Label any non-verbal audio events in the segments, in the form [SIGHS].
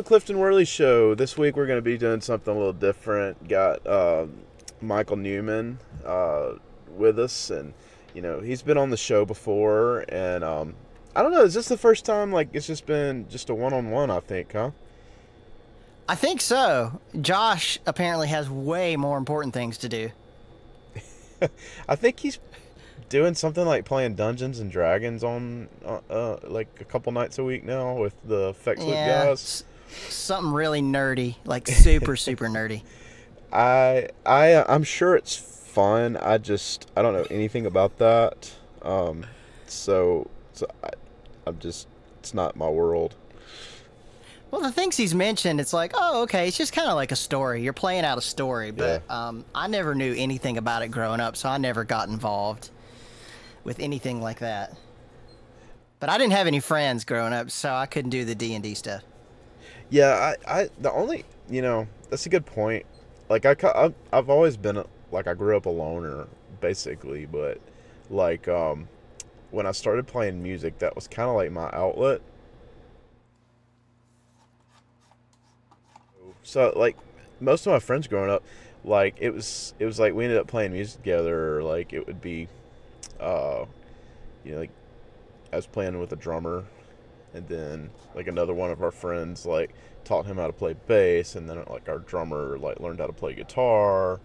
the Clifton Worley Show. This week we're going to be doing something a little different. Got uh, Michael Newman uh, with us, and you know he's been on the show before, and um, I don't know. Is this the first time? Like it's just been just a one-on-one, I think, huh? I think so. Josh apparently has way more important things to do. [LAUGHS] I think he's doing something like playing Dungeons and Dragons on uh, uh, like a couple nights a week now with the Fex Loop Yeah, guys. Something really nerdy, like [LAUGHS] super super nerdy. I I I'm sure it's fun. I just I don't know anything about that. Um, so so I, I'm just it's not my world. Well, the things he's mentioned, it's like, oh, okay, it's just kind of like a story. You're playing out a story, but um, I never knew anything about it growing up, so I never got involved with anything like that. But I didn't have any friends growing up, so I couldn't do the D and D stuff. Yeah, I, I the only you know that's a good point. Like I I've, I've always been like I grew up a loner basically, but like um when I started playing music, that was kind of like my outlet. So like most of my friends growing up, like it was it was like we ended up playing music together. Or, like it would be, uh, you know, like I was playing with a drummer, and then like another one of our friends like taught him how to play bass, and then like our drummer like learned how to play guitar.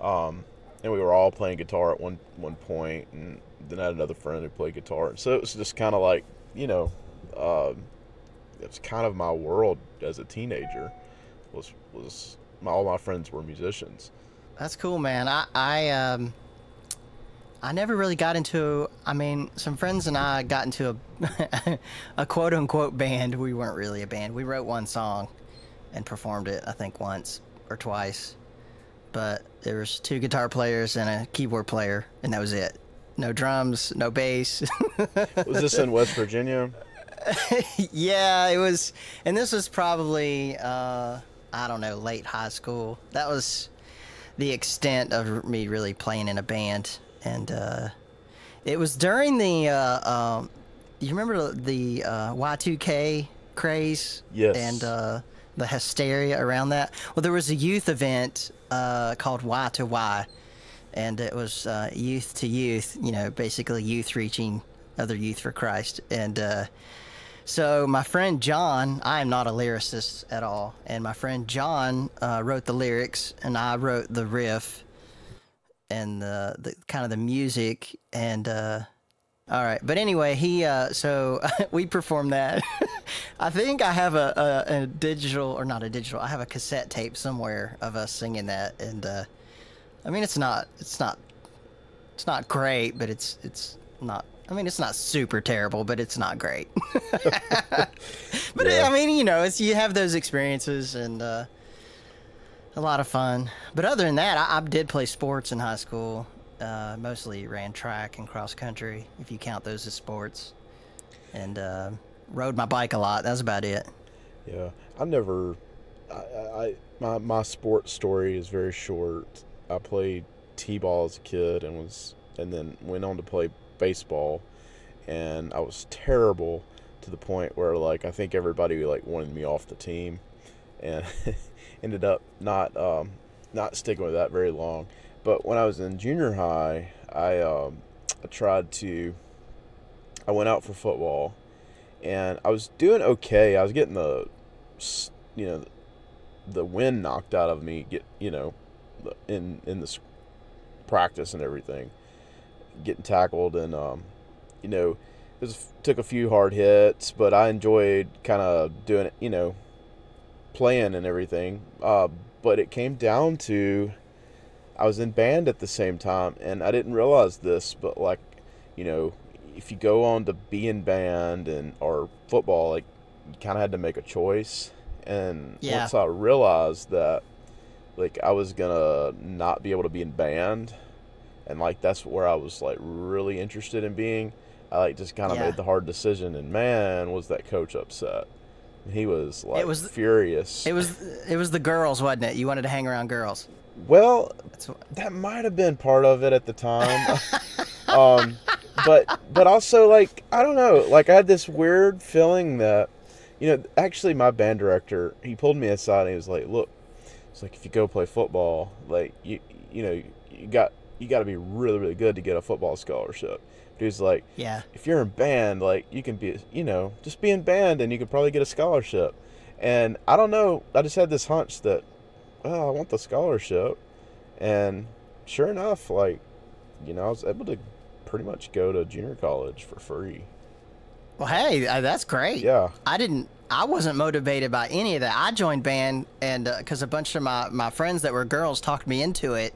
Um, and we were all playing guitar at one one point, and then I had another friend who played guitar. So it was just kind of like you know, um, it was kind of my world as a teenager. Was was my, all my friends were musicians. That's cool, man. I I um I never really got into I mean, some friends and I got into a [LAUGHS] a quote unquote band. We weren't really a band. We wrote one song and performed it, I think once or twice. But there was two guitar players and a keyboard player and that was it. No drums, no bass. [LAUGHS] Was this in West Virginia? [LAUGHS] yeah, it was and this was probably uh I don't know, late high school. That was the extent of me really playing in a band and uh it was during the uh um you remember the uh Y2K craze Yes. and uh the hysteria around that? Well, there was a youth event uh called Y to Y and it was uh, youth to youth, you know, basically youth reaching other youth for Christ. And uh, so my friend John, I am not a lyricist at all, and my friend John uh, wrote the lyrics, and I wrote the riff and the, the kind of the music and. Uh, all right, but anyway, he uh, so [LAUGHS] we performed that. [LAUGHS] I think I have a, a, a digital or not a digital. I have a cassette tape somewhere of us singing that, and uh, I mean, it's not, it's not, it's not great, but it's, it's not. I mean, it's not super terrible, but it's not great. [LAUGHS] but Yeah. I mean, you know, it's you have those experiences and uh, a lot of fun. But other than that, I, I did play sports in high school. Uh, mostly ran track and cross country, if you count those as sports, and uh, rode my bike a lot. That's about it. Yeah, I never. I, I my my sports story is very short. I played t-ball as a kid and was and then went on to play baseball, and I was terrible to the point where like I think everybody like wanted me off the team, and [LAUGHS] ended up not um, not sticking with that very long. But when I was in junior high, I um, I tried to. I went out for football, and I was doing okay. I was getting the, you know, the wind knocked out of me. Get you know, in in the s- practice and everything, getting tackled and um, you know, it was, took a few hard hits, but I enjoyed kind of doing it. You know, playing and everything. Uh, but it came down to, I was in band at the same time, and I didn't realize this, but like, you know, if you go on to be in band and or football, like you kind of had to make a choice. And Yeah. once I realized that, like I was gonna not be able to be in band, and like that's where I was like really interested in being. I like just kind of Yeah. made the hard decision, and man, was that coach upset. He was like it was- furious. It was it was the girls, wasn't it? You wanted to hang around girls. well, what, that might have been part of it at the time. [LAUGHS] um, but but also like I don't know, like I had this weird feeling that you know, actually, my band director he pulled me aside and he was like, "Look, it's like if you go play football, like you you know you got you got to be really really good to get a football scholarship." Was like, Yeah. if you're in band, like you can be, you know, just be in band and you could probably get a scholarship. And I don't know, I just had this hunch that, well, I want the scholarship. And sure enough, like, you know, I was able to pretty much go to junior college for free. Well, hey, uh, that's great. Yeah. I didn't. I wasn't motivated by any of that. I joined band, and because a bunch of my my friends that were girls talked me into it,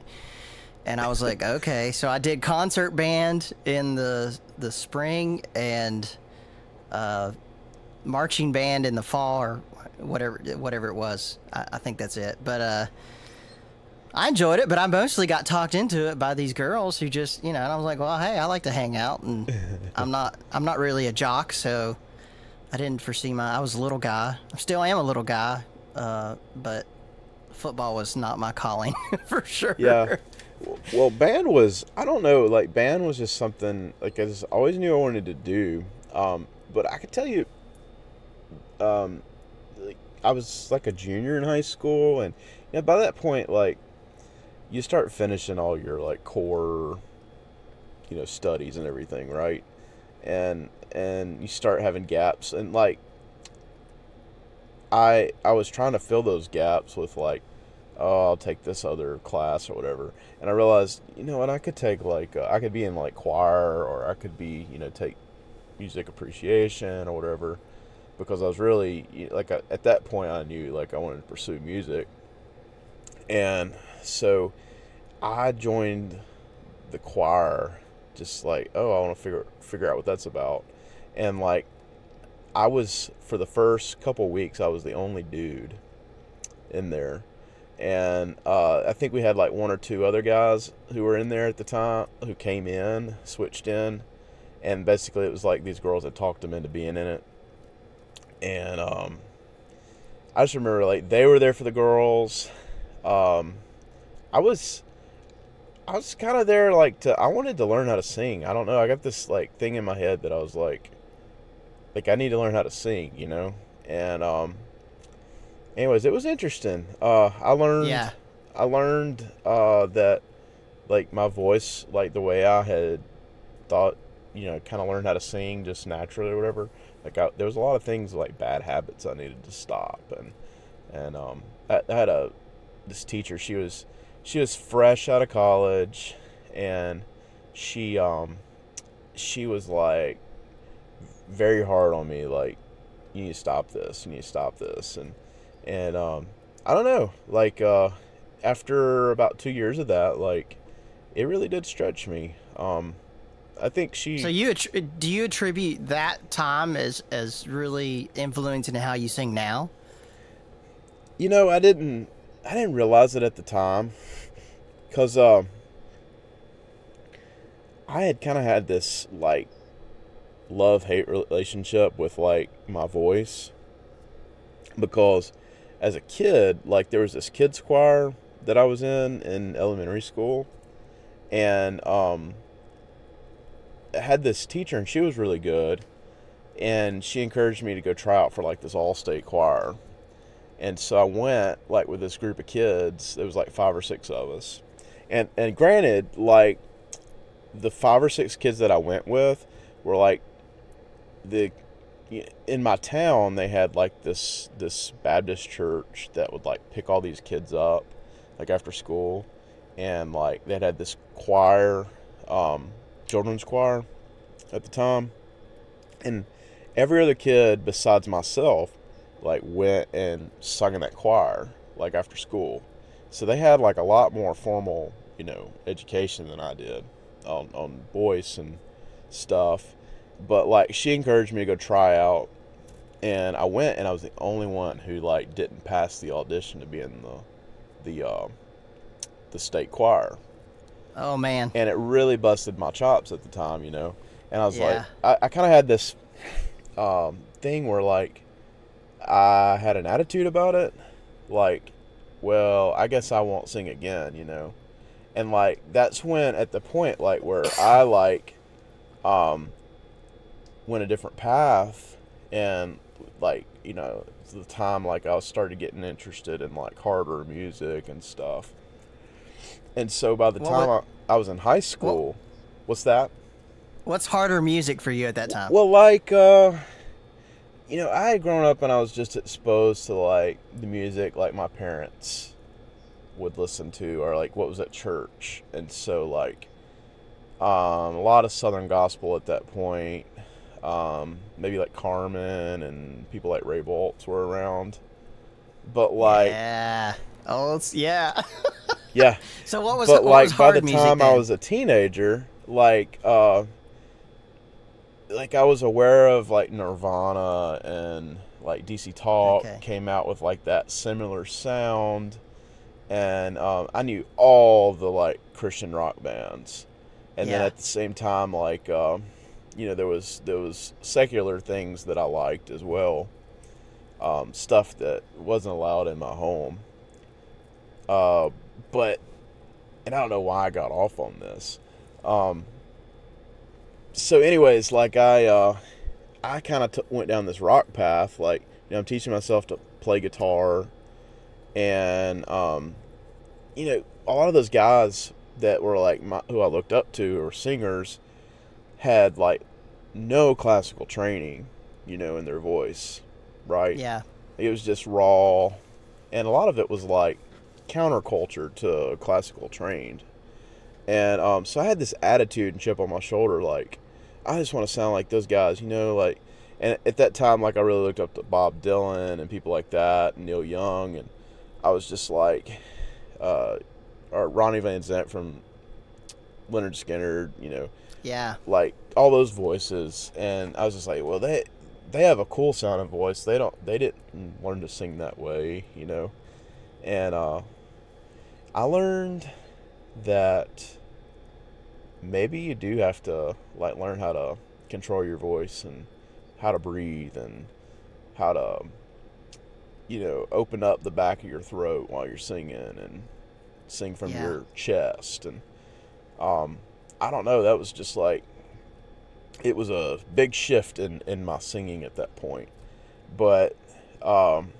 and I was like, okay. So I did concert band in the the spring and uh, marching band in the fall or whatever whatever it was. I, I think that's it. But uh, I enjoyed it, but I mostly got talked into it by these girls who just, you know, and I was like, well, hey, I like to hang out, and [LAUGHS] I'm not, I'm not really a jock, so I didn't foresee my. I was a little guy. I still am a little guy, uh, but football was not my calling [LAUGHS] for sure. Yeah. Well, band was, I don't know, like, band was just something, like, I just always knew I wanted to do. Um, but I could tell you, um, like, I was like a junior in high school, and you know, by that point, like, you start finishing all your like core, you know, studies and everything, right? And and you start having gaps, and like, I I was trying to fill those gaps with like, oh, I'll take this other class or whatever, and I realized, you know what, I could take like uh, I could be in like choir, or I could be, you know, take music appreciation or whatever. Because I was really like I, at that point I knew like I wanted to pursue music, and so I joined the choir, just like oh I want to figure figure out what that's about, and like I was for the first couple weeks I was the only dude in there, and uh, I think we had like one or two other guys who were in there at the time who came in switched in, and basically it was like these girls had talked them into being in it and um, I just remember like they were there for the girls. Um, I was, I was kind of there like to. I wanted to learn how to sing. I don't know. I got this like thing in my head that I was like, like I need to learn how to sing, you know. And um, anyways, it was interesting. Uh, I learned. Yeah. I learned uh, that like my voice, like the way I had thought, you know, kind of learned how to sing just naturally or whatever like I, there was a lot of things like bad habits I needed to stop and and um I, I had a this teacher she was she was fresh out of college and she um she was like very hard on me like you need to stop this you need to stop this and and um I don't know like uh after about 2 years of that like it really did stretch me um I think she. So you do you attribute that time as as really influencing how you sing now? You know, I didn't. I didn't realize it at the time, cause uh, I had kind of had this like love hate relationship with like my voice, because as a kid, like there was this kids choir that I was in in elementary school, and um had this teacher and she was really good and she encouraged me to go try out for like this all-state choir. And so i went like with this group of kids there was like five or six of us. And and granted like the five or six kids that i went with were like the in my town they had like this this baptist church that would like pick all these kids up like after school. And like they had this choir um, children's choir at the time. And every other kid besides myself like went and sung in that choir like after school. So they had like a lot more formal you know education than i did on, on voice and stuff but like she encouraged me to go try out and i went and i was the only one who like didn't pass the audition to be in the the uh, the state choir Oh man. and it really busted my chops at the time, you know. And I was Yeah. like, I, I kind of had this um, thing where like I had an attitude about it, like, well, I guess I won't sing again, you know. And like that's when at the point like where I like um went a different path and like you know, the time like I started getting interested in like harder music and stuff. And so by the What time wa- I, I was in high school, what's that? What's harder music for you at that time? Well, like, uh, you know, I had grown up and I was just exposed to like the music like my parents would listen to or like what was at church. And so, like, um, a lot of Southern gospel at that point. Um, maybe like Carmen and people like Ray Boltz were around. But like, yeah. Oh, yeah. [LAUGHS] yeah. so what was but what like was by the time I was a teenager, like uh like I was aware of like Nirvana and like DC Talk Okay. came out with like that similar sound and um, I knew all the like Christian rock bands. And then at the same time like uh, you know there was there was secular things that I liked as well. Um, stuff that wasn't allowed in my home. Uh, but and I don't know why I got off on this. Um, so, anyways, like I, uh, I kind of t- went down this rock path. Like, you know, I'm teaching myself to play guitar, and um, you know, a lot of those guys that were like my, who I looked up to or singers had like no classical training, you know, in their voice, right? Yeah. It was just raw, and a lot of it was like counterculture to classical trained. And um, so I had this attitude and chip on my shoulder, like I just want to sound like those guys, you know, like. And at that time, like I really looked up to Bob Dylan and people like that, and Neil Young, and I was just like, uh, or Ronnie Van Zant from Lynyrd Skynyrd, you know, Yeah. like all those voices and I was just like, well they they have a cool sounding voice. They don't they didn't learn to sing that way, you know. And uh I learned that maybe you do have to like learn how to control your voice and how to breathe and how to you know open up the back of your throat while you're singing and sing from Yeah. your chest and um I don't know that was just like it was a big shift in in my singing at that point but um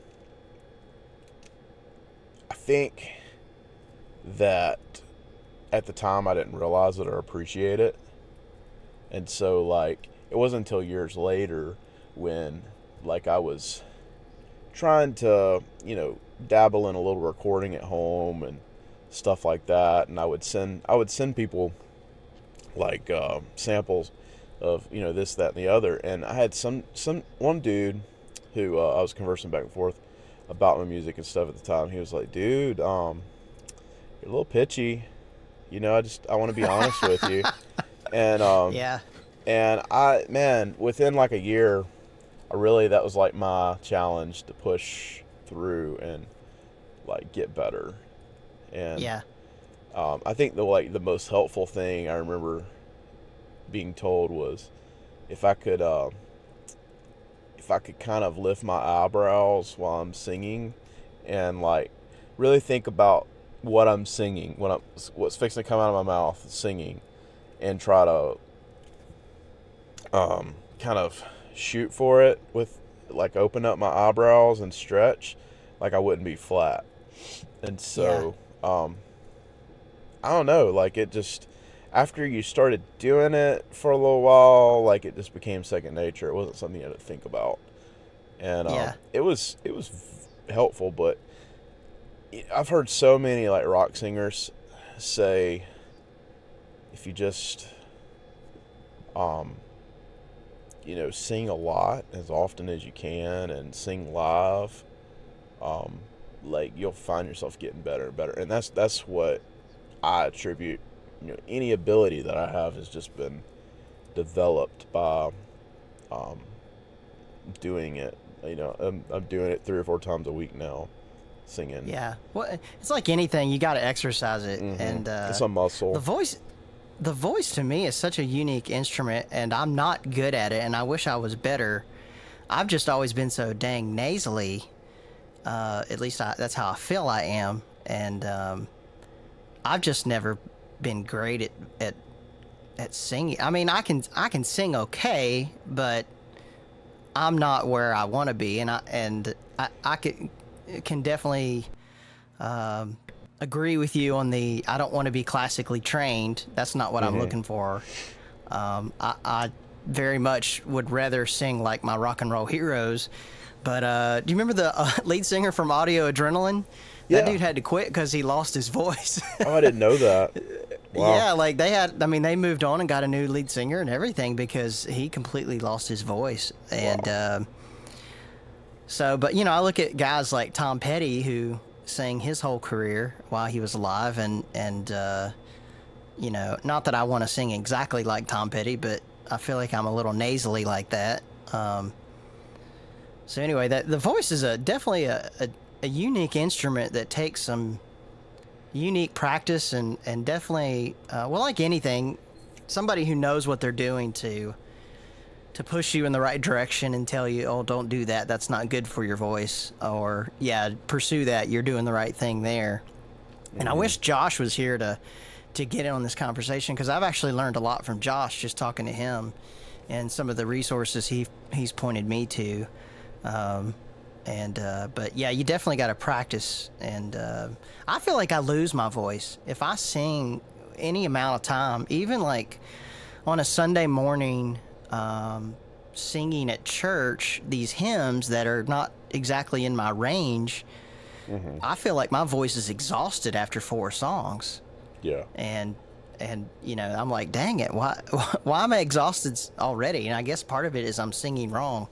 I think that at the time I didn't realize it or appreciate it. And so like it wasn't until years later when like I was trying to, you know, dabble in a little recording at home and stuff like that and I would send I would send people like uh, samples of, you know, this that and the other and I had some some one dude who uh, I was conversing back and forth about my music and stuff at the time. He was like, "Dude, um you're a little pitchy. You know, I just I want to be honest with you." [LAUGHS] And um Yeah. and I man, within like a year, I really that was like my challenge to push through and like get better. And Yeah. Um, I think the like the most helpful thing I remember being told was if I could uh, if I could kind of lift my eyebrows while I'm singing and like really think about what I'm singing, what I'm what's fixing to come out of my mouth singing and try to um, kind of shoot for it with like open up my eyebrows and stretch like I wouldn't be flat. And so um I don't know, like it just after you started doing it for a little while, like it just became second nature. It wasn't something you had to think about. And um, Yeah. it was it was helpful, but I've heard so many like rock singers say if you just um you know sing a lot as often as you can and sing live um like you'll find yourself getting better and better and that's that's what i attribute you know any ability that i have has just been developed by um doing it you know i'm, I'm doing it three or four times a week now singing Yeah. Well, it's like anything. You got to exercise it, Mhm. and uh, it's a muscle the voice. The voice to me is such a unique instrument, and I'm not good at it, and I wish I was better. I've just always been so dang nasally. Uh, at least I, that's how I feel I am, and um, I've just never been great at, at at singing. I mean, I can I can sing okay, but I'm not where I want to be, and I and I, I could, can definitely um, agree with you on the I don't want to be classically trained. That's not what I'm looking for. Um, I, I very much would rather sing like my rock and roll heroes. But uh, do you remember the uh, [LAUGHS] lead singer from Audio Adrenaline? That dude had to quit because he lost his voice. Oh, I didn't know that. [LAUGHS] Wow. Yeah, like they had. I mean, they moved on and got a new lead singer and everything because he completely lost his voice. And um so, but you know, I look at guys like Tom Petty who sang his whole career while he was alive, and and uh, you know, not that I want to sing exactly like Tom Petty, but I feel like I'm a little nasally like that. Um, so anyway, that the voice is a definitely a, a, a unique instrument that takes some unique practice and and definitely uh, well like anything somebody who knows what they're doing to to push you in the right direction and tell you oh don't do that. That's not good for your voice or yeah pursue that. You're doing the right thing there. And i wish josh was here to to get in on this conversation because i've actually learned a lot from josh just talking to him and some of the resources he he's pointed me to. Um, and uh, but yeah, you definitely got to practice. And uh, I feel like I lose my voice if I sing any amount of time, even like on a Sunday morning, um, singing at church these hymns that are not exactly in my range. I feel like my voice is exhausted after four songs, Yeah. and and you know I'm like, dang it, why [LAUGHS] why am I exhausted already? And I guess part of it is I'm singing wrong.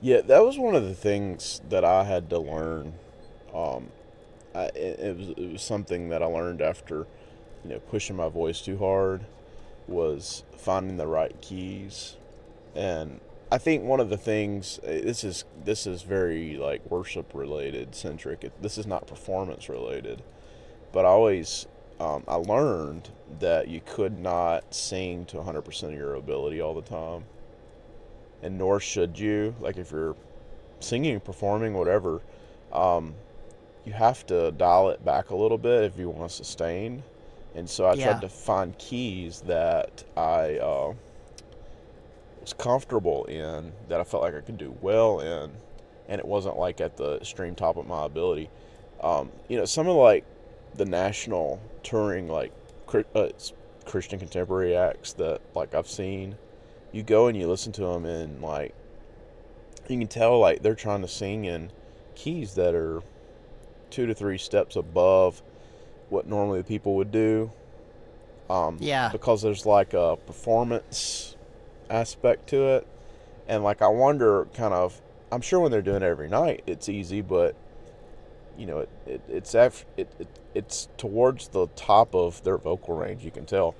Yeah, that was one of the things that I had to learn. Um, I, it, it was it was something that I learned after, you know, pushing my voice too hard, was finding the right keys, and I think one of the things eh, this is this is very like worship related centric. This is not performance related, but I always um, I learned that you could not sing to 100% of your ability all the time and nor should you. Like if you're singing, performing, whatever, um, you have to dial it back a little bit if you want to sustain. And so I Yeah. tried to find keys that I uh, was comfortable in, that I felt like I could do well in, and it wasn't like at the extreme top of my ability. Um, you know, some of like the national touring like uh, Christian contemporary acts that like I've seen you go and you listen to them and like you can tell like they're trying to sing in keys that are two to three steps above what normally people would do. Um Yeah. because there's like a performance aspect to it. And like i wonder kind of i'm sure when they're doing it every night it's easy but you know it, it it's af- it, it it's towards the top of their vocal range you can tell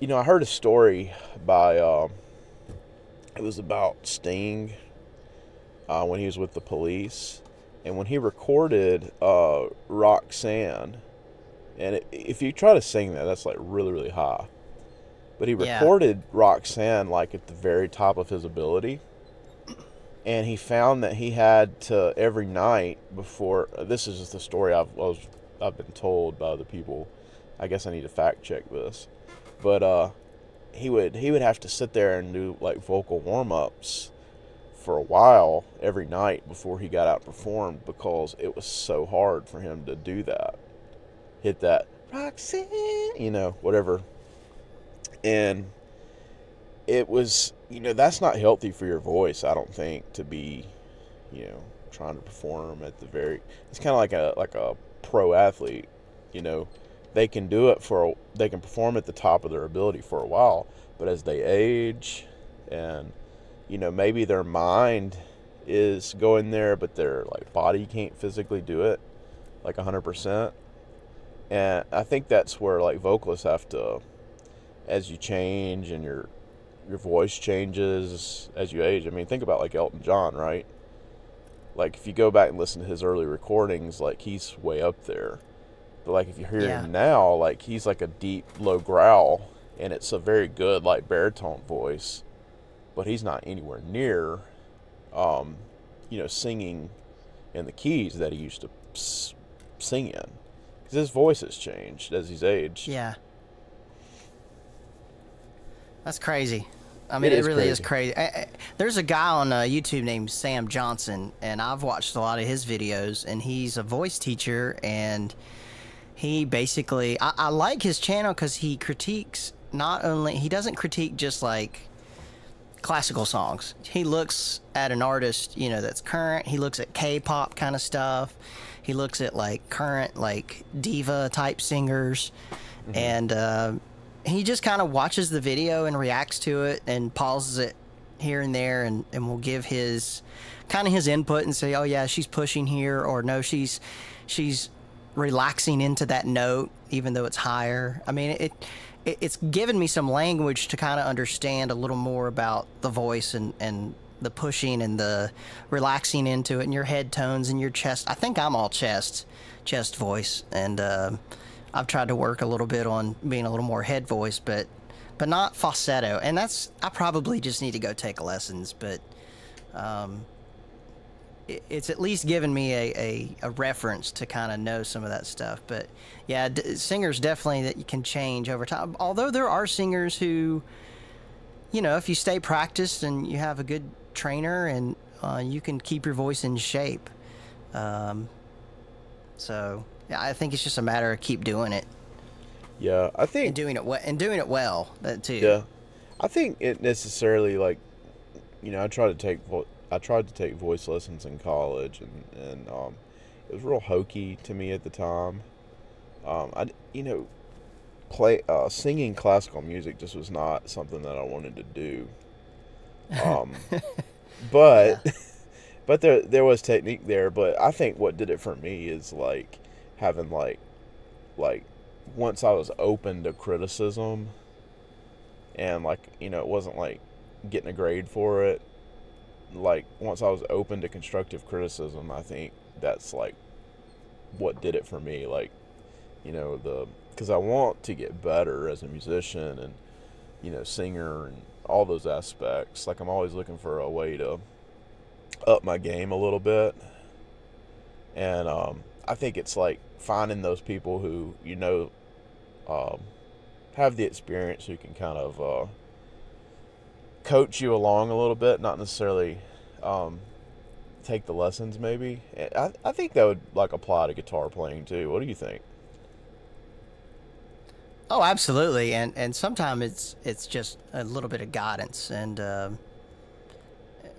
you know i heard a story by um it was about sting uh, when he was with the police and when he recorded uh roxanne and it, if you try to sing that that's like really really high but he Yeah. recorded roxanne like at the very top of his ability and he found that he had to every night before this is just the story I've was I've been told by other people. I guess I need to fact check this, but uh, he would he would have to sit there and do like vocal warm ups for a while every night before he got out and performed because it was so hard for him to do that, hit that Roxanne, you know, whatever, and it was you know that's not healthy for your voice i don't think to be you know trying to perform at the very it's kind of like a like a pro athlete you know they can do it for they can perform at the top of their ability for a while but as they age and you know maybe their mind is going there but their like body can't physically do it like 100% and i think that's where like vocalists have to as you change and your your voice changes as you age. I mean, think about like Elton John, right? Like if you go back and listen to his early recordings, like he's way up there. But like if you hear Yeah. him now, like he's like a deep low growl and it's a very good like baritone voice, but he's not anywhere near um, you know, singing in the keys that he used to sing in. Cuz his voice has changed as he's aged. Yeah. That's crazy. I mean, It it, is really is crazy. crazy. I, I, there's a guy on uh, YouTube named Sam Johnson, and I've watched a lot of his videos, and he's a voice teacher, and he basically, I, I like his channel because he critiques not only, he doesn't critique just like classical songs. He looks at an artist, you know, that's current. He looks at K-pop kind of stuff. He looks at like current like diva type singers, and uh, he just kind of watches the video and reacts to it and pauses it here and there, and and will give his kind of his input and say, oh yeah, she's pushing here, or no, she's she's relaxing into that note even though it's higher. I mean, it, it it's given me some language to kind of understand a little more about the voice and and the pushing and the relaxing into it and your head tones and your chest. I think I'm all chest, chest voice, and uh, I've tried to work a little bit on being a little more head voice, but but not falsetto. And that's I probably just need to go take lessons, but. Um, it's at least given me a, a, a reference to kind of know some of that stuff. But yeah, d- singers definitely that you can change over time. Although there are singers who, you know, if you stay practiced and you have a good trainer and uh, you can keep your voice in shape. Um, so yeah, I think it's just a matter of keep doing it Yeah, I and think doing it well and doing it well. That too. yeah, I think it necessarily like, you know, I try to take vo- I tried to take voice lessons in college, and and um, it was real hokey to me at the time. Um, I you know, play uh, singing classical music just was not something that I wanted to do. Um, [LAUGHS] but [LAUGHS] but there there was technique there. But I think what did it for me is like having like like once I was open to criticism and like you know it wasn't like getting a grade for it like once I was open to constructive criticism I think that's like what did it for me like you know the because I want to get better as a musician and you know singer and all those aspects. Like I'm always looking for a way to up my game a little bit. And um, I think it's like finding those people who you know um, have the experience who can kind of uh, coach you along a little bit, not necessarily um, take the lessons. Maybe I I think that would like apply to guitar playing too. What do you think? Oh, absolutely, and and sometimes it's it's just a little bit of guidance, and um,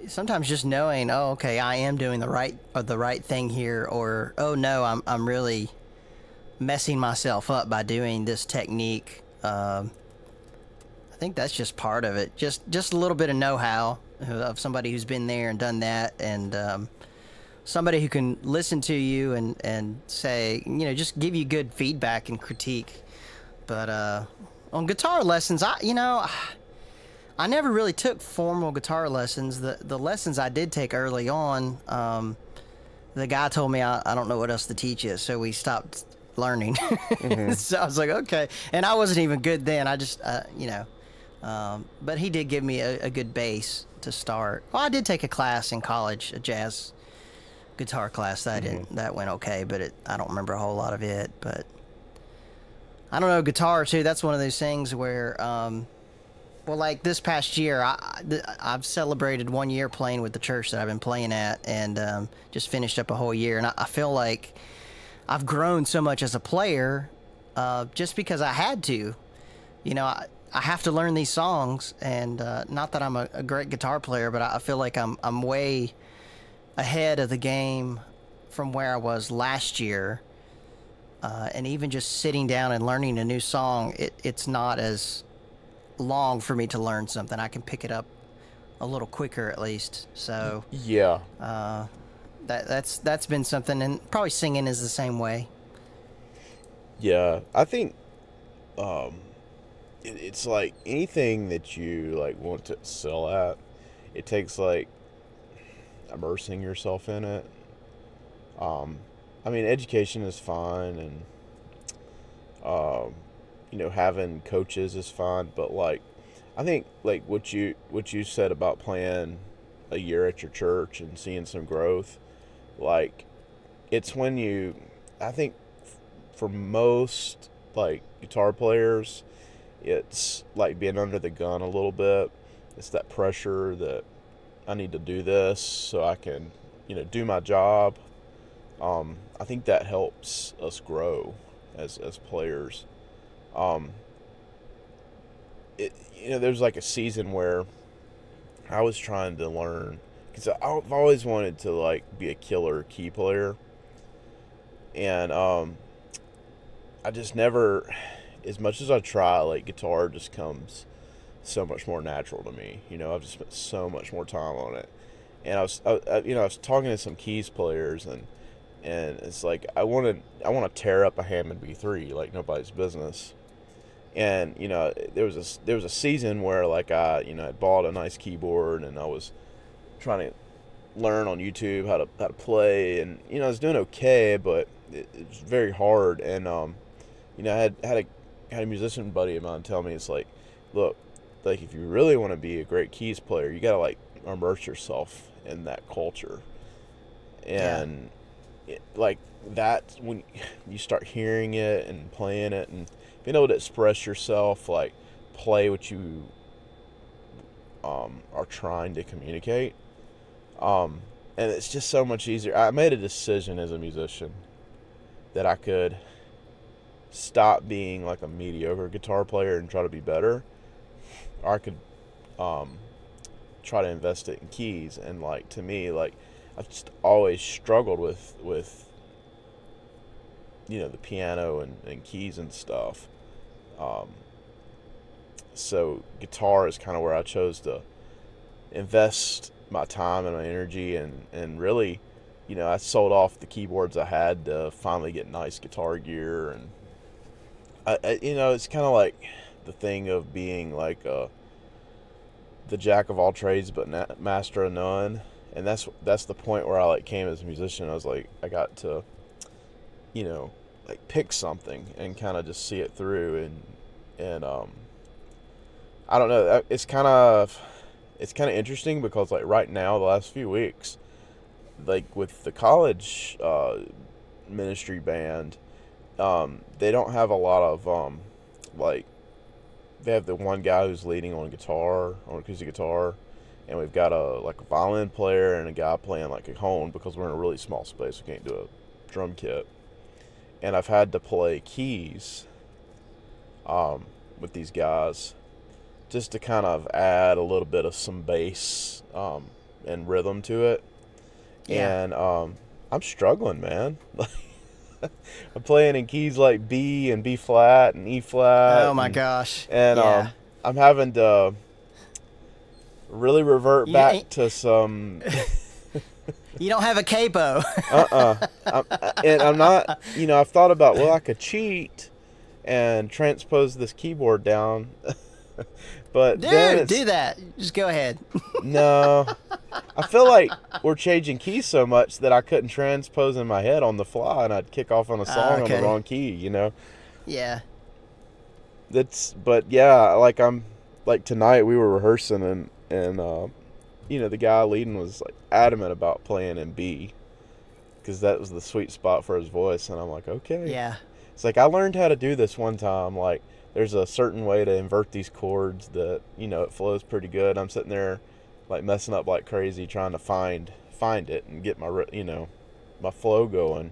sometimes just knowing, oh, okay, I am doing the right or the right thing here, or oh no, I'm I'm really messing myself up by doing this technique. Um, I think that's just part of it. Just just a little bit of know-how of somebody who's been there and done that, and um, somebody who can listen to you and and say, you know, just give you good feedback and critique. But uh, on guitar lessons, I you know, I never really took formal guitar lessons. The the lessons I did take early on, um, the guy told me I, I don't know what else to teach you, so we stopped learning. [LAUGHS] so I was like, okay, and I wasn't even good then. I just uh, you know, um, but he did give me a, a good base to start. Well, I did take a class in college, a jazz guitar class. That didn't that went okay, but it I don't remember a whole lot of it, but. I don't know guitar too. That's one of those things where, um, well, like this past year, I, I've celebrated one year playing with the church that I've been playing at, and um, just finished up a whole year. And I, I feel like I've grown so much as a player, uh, just because I had to. You know, I, I have to learn these songs, and uh, not that I'm a, a great guitar player, but I, I feel like I'm I'm way ahead of the game from where I was last year uh, and even just sitting down and learning a new song, it, it's not as long for me to learn something. I can pick it up a little quicker at least. So Yeah, uh, that that's that's been something, and probably singing is the same way. yeah. I think um, it, it's like anything that you like want to sell at. It takes like immersing yourself in it. Um, I mean, education is fine, and um, you know, having coaches is fine. But like, I think like what you what you said about playing a year at your church and seeing some growth, like, it's when you, I think, for most like guitar players, it's like being under the gun a little bit it's that pressure that I need to do this so I can, you know, do my job. Um, I think that helps us grow as as players. Um, it, you know, there's like a season where I was trying to learn because I've always wanted to like be a killer key player, and um, I just never, as much as I try, like guitar just comes so much more natural to me. You know, I've just spent so much more time on it, and I was, I, you know, I was talking to some keys players, and and it's like I want to, I want to tear up a Hammond B3 like nobody's business. And you know, there was a there was a season where like I, you know, I bought a nice keyboard and I was trying to learn on YouTube how to how to play, and you know, I was doing okay, but it, it was very hard. And um, you know, I had had a had a musician buddy of mine tell me it's like, look, like if you really want to be a great keys player, you gotta like immerse yourself in that culture, and it, like that when you start hearing it and playing it and being able to express yourself, like play what you um, are trying to communicate. Um, and it's just so much easier. I made a decision as a musician that I could stop being like a mediocre guitar player and try to be better or I could um, try to invest it in keys. And like to me, like I've just always struggled with with you know the piano and, and keys and stuff. Um, so guitar is kind of where I chose to invest my time and my energy and and really you know I sold off the keyboards I had to finally get nice guitar gear and I, I you know it's kind of like the thing of being like a, the jack of all trades but na- master of none. And that's that's the point where I like came as a musician. I was like I got to you know like pick something and kind of just see it through. And and um I don't know it's kind of it's kind of interesting because like right now the last few weeks like with the college uh, ministry band um, they don't have a lot of um, like they have the one guy who's leading on guitar on acoustic guitar and we've got a like a violin player and a guy playing like a cajon because we're in a really small space. We can't do a drum kit. And i've had to play keys um, with these guys just to kind of add a little bit of some bass um, and rhythm to it. Yeah. and um, i'm struggling man [LAUGHS] i'm playing in keys like b and b flat and e flat oh my and- gosh. and yeah. um, I'm having to really revert You back to some. [LAUGHS] you don't have a capo. Uh uh And I'm not. You know, I've thought about well, I could cheat and transpose this keyboard down, [LAUGHS] but Dude, do that. Just go ahead. no. I feel like we're changing keys so much that I couldn't transpose in my head on the fly, and I'd kick off on a song on okay. the wrong key. You know. yeah. that's but yeah like i'm like tonight we were rehearsing and and uh, you know the guy leading was like adamant about playing in b because that was the sweet spot for his voice and i'm like okay Yeah. it's like i learned how to do this one time like there's a certain way to invert these chords that you know it flows pretty good i'm sitting there like messing up like crazy trying to find find it and get my you know my flow going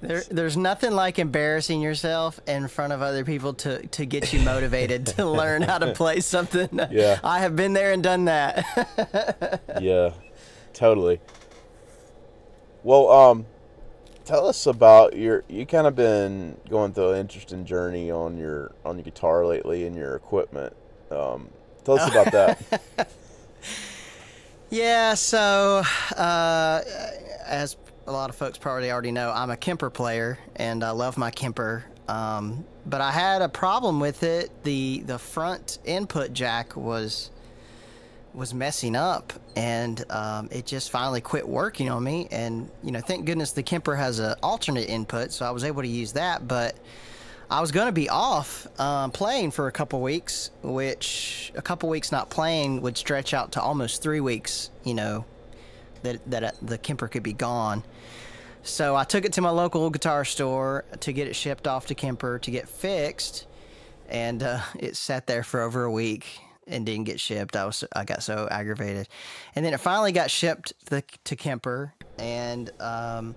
There, there's nothing like embarrassing yourself in front of other people to, to get you motivated to [LAUGHS] learn how to play something. Yeah. I have been there and done that. [LAUGHS] yeah, totally. Well, um, tell us about your. You kind of been going through an interesting journey on your on your guitar lately and your equipment. Um, tell us about that. [LAUGHS] yeah, so uh, as a lot of folks probably already know, I'm a Kemper player and I love my Kemper. Um, but I had a problem with it. The the front input jack was was messing up and um, it just finally quit working on me and you know thank goodness the kemper has an alternate input so i was able to use that but i was going to be off um, playing for a couple weeks which a couple weeks not playing would stretch out to almost three weeks you know that, that uh, the kemper could be gone. So i took it to my local guitar store to get it shipped off to kemper to get fixed and uh, [LAUGHS] it sat there for over a week and didn't get shipped. I was I got so aggravated, and then it finally got shipped to, to Kemper, and um,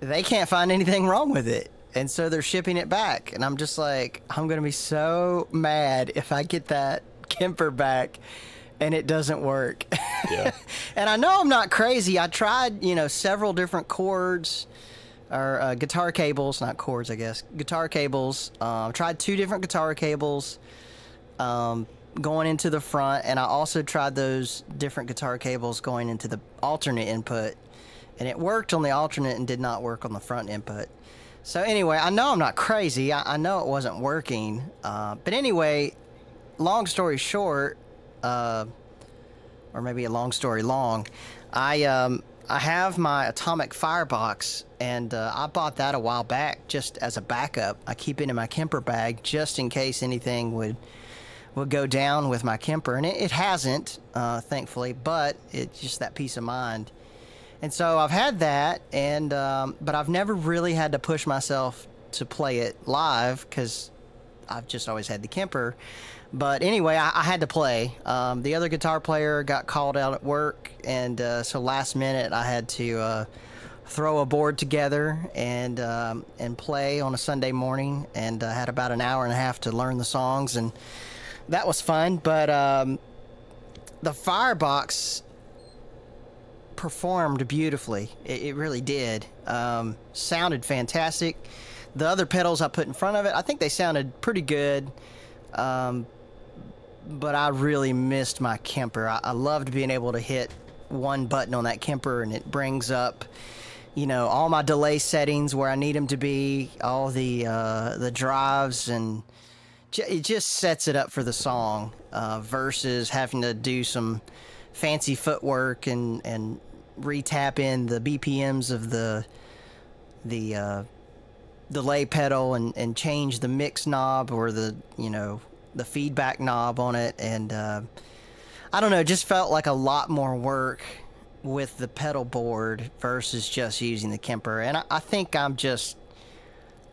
they can't find anything wrong with it, and so they're shipping it back, and I'm just like, I'm gonna be so mad if I get that [LAUGHS] Kemper back. And it doesn't work. Yeah. [LAUGHS] and I know I'm not crazy. I tried, you know, several different chords or uh, guitar cables, not cords, I guess. Guitar cables. Um, tried two different guitar cables um, going into the front, and I also tried those different guitar cables going into the alternate input, and it worked on the alternate and did not work on the front input. So anyway, I know I'm not crazy. I, I know it wasn't working, uh, but anyway, long story short, uh, or maybe a long story long, I um, I have my atomic firebox, and uh, I bought that a while back just as a backup. I keep it in my Kemper bag just in case anything would would go down with my Kemper, and it, it hasn't, uh, thankfully. But it's just that peace of mind. And so I've had that, and um, but I've never really had to push myself to play it live because I've just always had the Kemper. But anyway, I, I had to play. Um, the other guitar player got called out at work, and uh, so last minute I had to uh, throw a board together and um, and play on a Sunday morning, and uh, had about an hour and a half to learn the songs, and that was fun. But um, the Firebox performed beautifully. It, it really did. Um, sounded fantastic. The other pedals I put in front of it, I think they sounded pretty good. Um, but I really missed my Kemper. I, I loved being able to hit one button on that Kemper and it brings up, you know, all my delay settings where I need them to be, all the uh, the drives, and it just sets it up for the song uh, versus having to do some fancy footwork and and retap in the BPMs of the the uh, delay pedal and and change the mix knob or the you know the feedback knob on it, and uh, I don't know, it just felt like a lot more work with the pedal board versus just using the Kemper. And I, I think I'm just,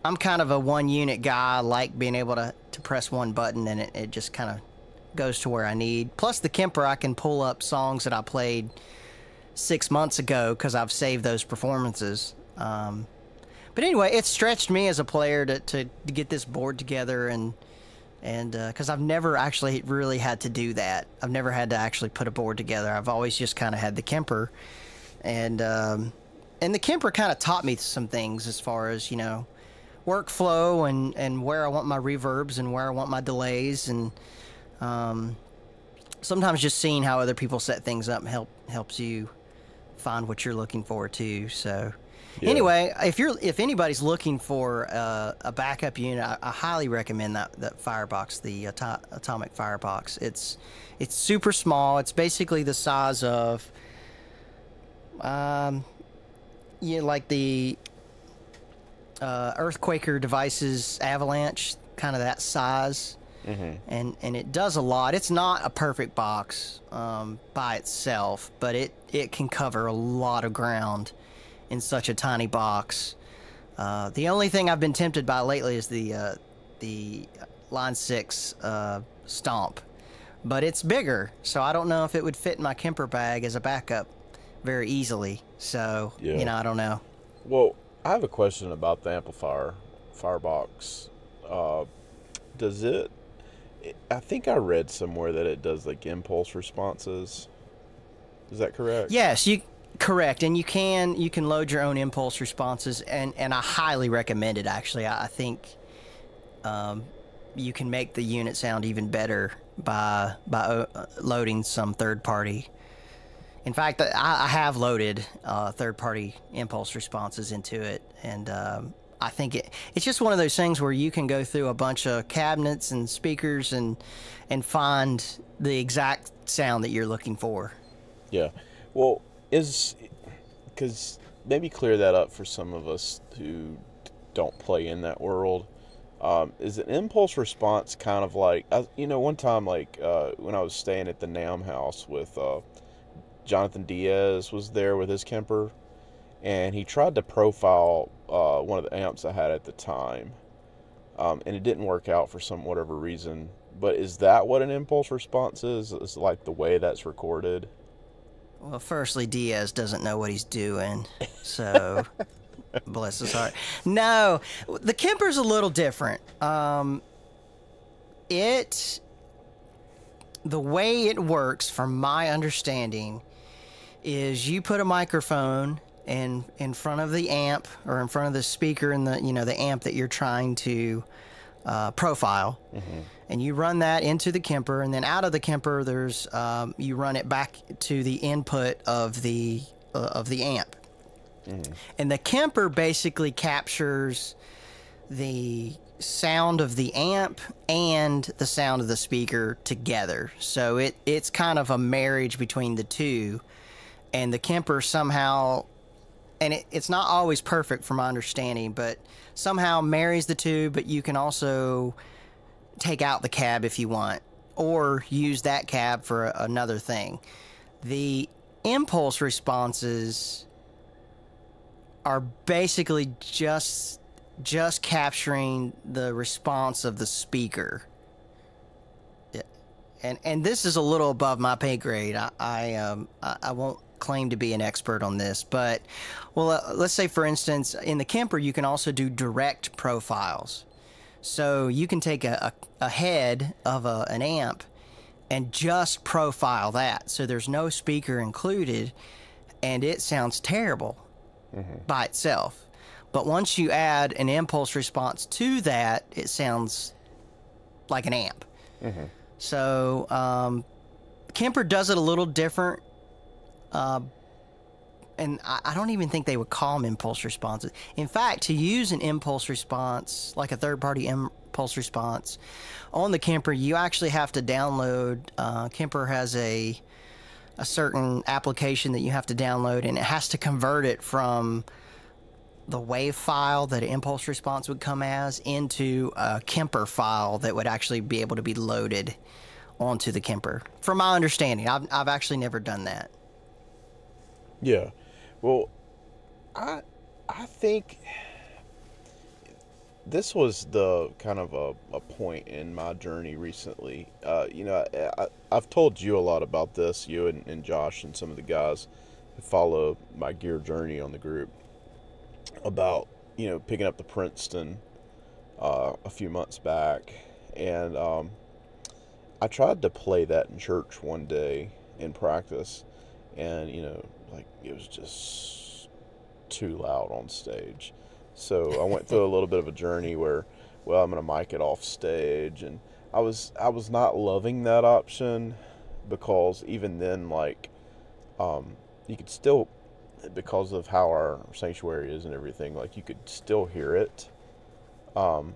I'm kind of a one unit guy. I like being able to, to press one button and it, it just kind of goes to where I need. Plus, the Kemper, I can pull up songs that I played six months ago because I've saved those performances. Um, but anyway, it stretched me as a player to, to, to get this board together and and because uh, I've never actually really had to do that. I've never had to actually put a board together. I've always just kind of had the Kemper, and um, and the Kemper kind of taught me some things as far as you know workflow and and where I want my reverbs and where I want my delays and um, sometimes just seeing how other people set things up help helps you find what you're looking for too. So yeah. Anyway, if you're if anybody's looking for uh, a backup unit, I, I, highly recommend that that firebox, the Ato- atomic firebox. It's it's super small. It's basically the size of um, you know, like the uh, Earthquaker devices Avalanche, kind of that size. Mm-hmm. And and it does a lot. It's not a perfect box um, by itself, but it it can cover a lot of ground in such a tiny box. Uh, the only thing I've been tempted by lately is the uh, the Line Six uh, Stomp, but it's bigger, so I don't know if it would fit in my Kemper bag as a backup very easily. So yeah. you know, I don't know. Well, I have a question about the amplifier firebox. Uh, does it? I think I read somewhere that it does like impulse responses. Is that correct? Yes, you Correct, and you can you can load your own impulse responses, and and I highly recommend it. Actually, I, I think um, you can make the unit sound even better by by uh, loading some third party. In fact, I, I have loaded uh, third party impulse responses into it, and um, I think it it's just one of those things where you can go through a bunch of cabinets and speakers and and find the exact sound that you're looking for. Yeah, well is because maybe clear that up for some of us who don't play in that world. Um, is an impulse response kind of like you know one time like uh, when I was staying at the NAMM house with uh, Jonathan Diaz was there with his Kemper, and he tried to profile uh, one of the amps I had at the time, um, and it didn't work out for some whatever reason. but is that what an impulse response is? Is like the way that's recorded? Well, firstly, Diaz doesn't know what he's doing, so [LAUGHS] bless his heart. No, the Kemper's a little different. Um, it, the way it works, from my understanding, is you put a microphone in in front of the amp or in front of the speaker in the you know the amp that you're trying to uh, profile, and you run that into the Kemper, and then out of the Kemper, there's um, you run it back to the input of the uh, of the amp, and the Kemper basically captures the sound of the amp and the sound of the speaker together. So it it's kind of a marriage between the two, and the Kemper somehow and it, it's not always perfect from my understanding, but somehow marries the two. But you can also take out the cab if you want, or use that cab for another thing. The impulse responses are basically just just capturing the response of the speaker. Yeah. And and this is a little above my pay grade. I I um I, I won't claim to be an expert on this, but well, uh, let's say for instance, in the Kemper, you can also do direct profiles. So you can take a, a, a head of a, an amp and just profile that. So there's no speaker included, and it sounds terrible by itself. But once you add an impulse response to that, it sounds like an amp. So um, Kemper does it a little different. Uh, and I, I don't even think they would call them impulse responses. In fact, to use an impulse response, like a third party impulse response, on the Kemper, you actually have to download. Uh, Kemper has a a certain application that you have to download, and it has to convert it from the wave file that an impulse response would come as into a Kemper file that would actually be able to be loaded onto the Kemper. From my understanding, I've, I've actually never done that. Yeah. Well, I I think this was the kind of a, a point in my journey recently. Uh, you know, I, I've told you a lot about this, you and, and Josh and some of the guys who follow my gear journey on the group about you know picking up the Princeton uh, a few months back, and um, I tried to play that in church one day in practice, and you know like it was just too loud on stage. So I went through a little bit of a journey where, well, I'm gonna mic it off stage, and I was I was not loving that option because even then, like, um, you could still because of how our sanctuary is and everything, like you could still hear it. Um,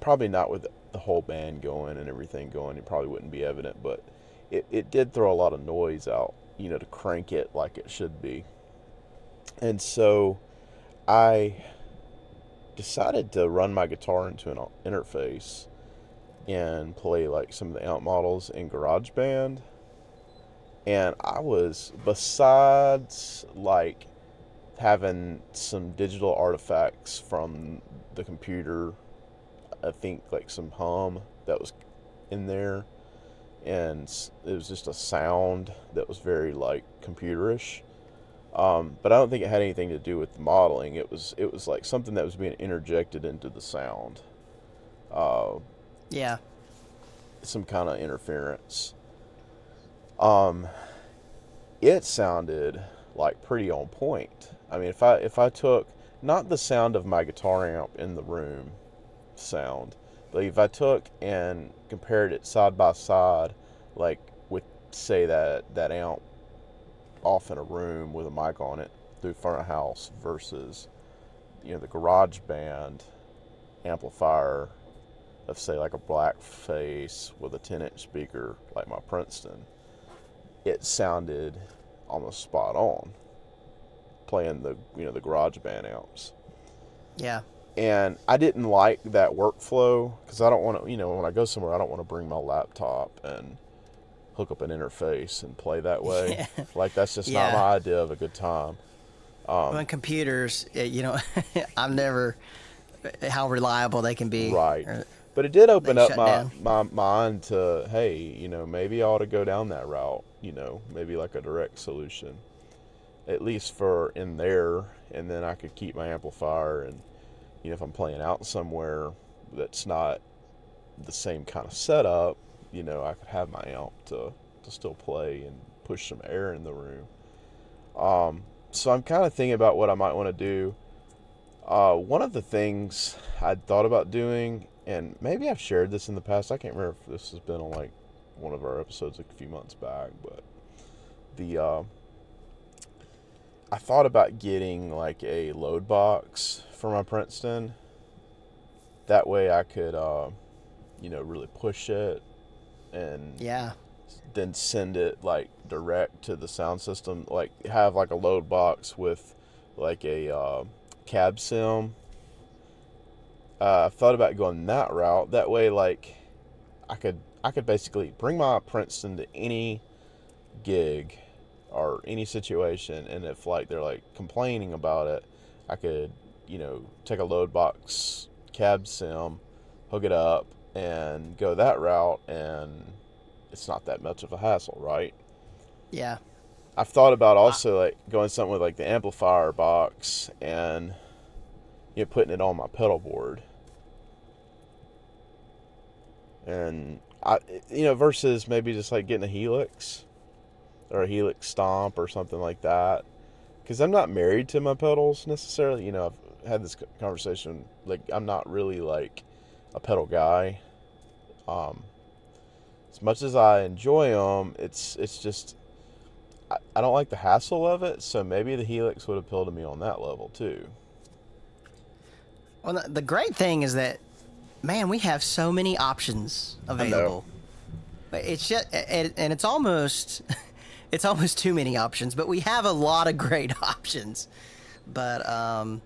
probably not with the whole band going and everything going, it probably wouldn't be evident, but it, it did throw a lot of noise out, you know, to crank it like it should be. And so I decided to run my guitar into an interface and play like some of the amp models in GarageBand. And I was, besides like having some digital artifacts from the computer, I think like some hum that was in there, and it was just a sound that was very like computerish. Um, but I don't think it had anything to do with the modeling. It was it was like something that was being interjected into the sound, uh, Yeah. some kind of interference. Um, it sounded like pretty on point. I mean, if I if I took not the sound of my guitar amp in the room sound, but if I took and compared it side by side, like with say that that amp off in a room with a mic on it through front of house versus you know the GarageBand amplifier of say like a black face with a 10 inch speaker like my princeton it sounded almost spot on playing the you know the GarageBand amps Yeah. And I didn't like that workflow because I don't want to, you know, when I go somewhere, I don't want to bring my laptop and hook up an interface and play that way. [LAUGHS] Yeah. Like that's just Yeah. not my idea of a good time. Um, on computers, eh, you know, [LAUGHS] I'm never how reliable they can be. Right. Or- But it did open up my, down. my mind to, hey, you know, maybe I ought to go down that route, you know, maybe like a direct solution, at least for in there. And then I could keep my amplifier. And, you know, if I'm playing out somewhere that's not the same kind of setup, you know, I could have my amp to, to still play and push some air in the room. Um, so I'm kind of thinking about what I might want to do. Uh, one of the things I'd thought about doing, and maybe I've shared this in the past. I can't remember if this has been on like one of our episodes like a few months back, but the uh, I thought about getting like a load box for my Princeton. That way, I could, uh, you know, really push it and Yeah. then send it like direct to the sound system like have like a load box with like a uh, cab sim uh, i've thought about going that route that way like i could i could basically bring my princeton to any gig or any situation and if like they're like complaining about it i could you know take a load box cab sim hook it up and go that route and it's not that much of a hassle, right? Yeah. I've thought about also like going something with like the Amplifire box and you know putting it on my pedal board. And I you know versus maybe just like getting a helix or a helix stomp or something like that cuz I'm not married to my pedals necessarily, you know, I've had this conversation like I'm not really like a pedal guy. Um as much as I enjoy them, it's it's just I, I don't like the hassle of it. So maybe the Helix would appeal to me on that level too. Well, the, the great thing is that, man, we have so many options available. It's just, and, and it's almost, [LAUGHS] it's almost too many options. But we have a lot of great [LAUGHS] options. But um,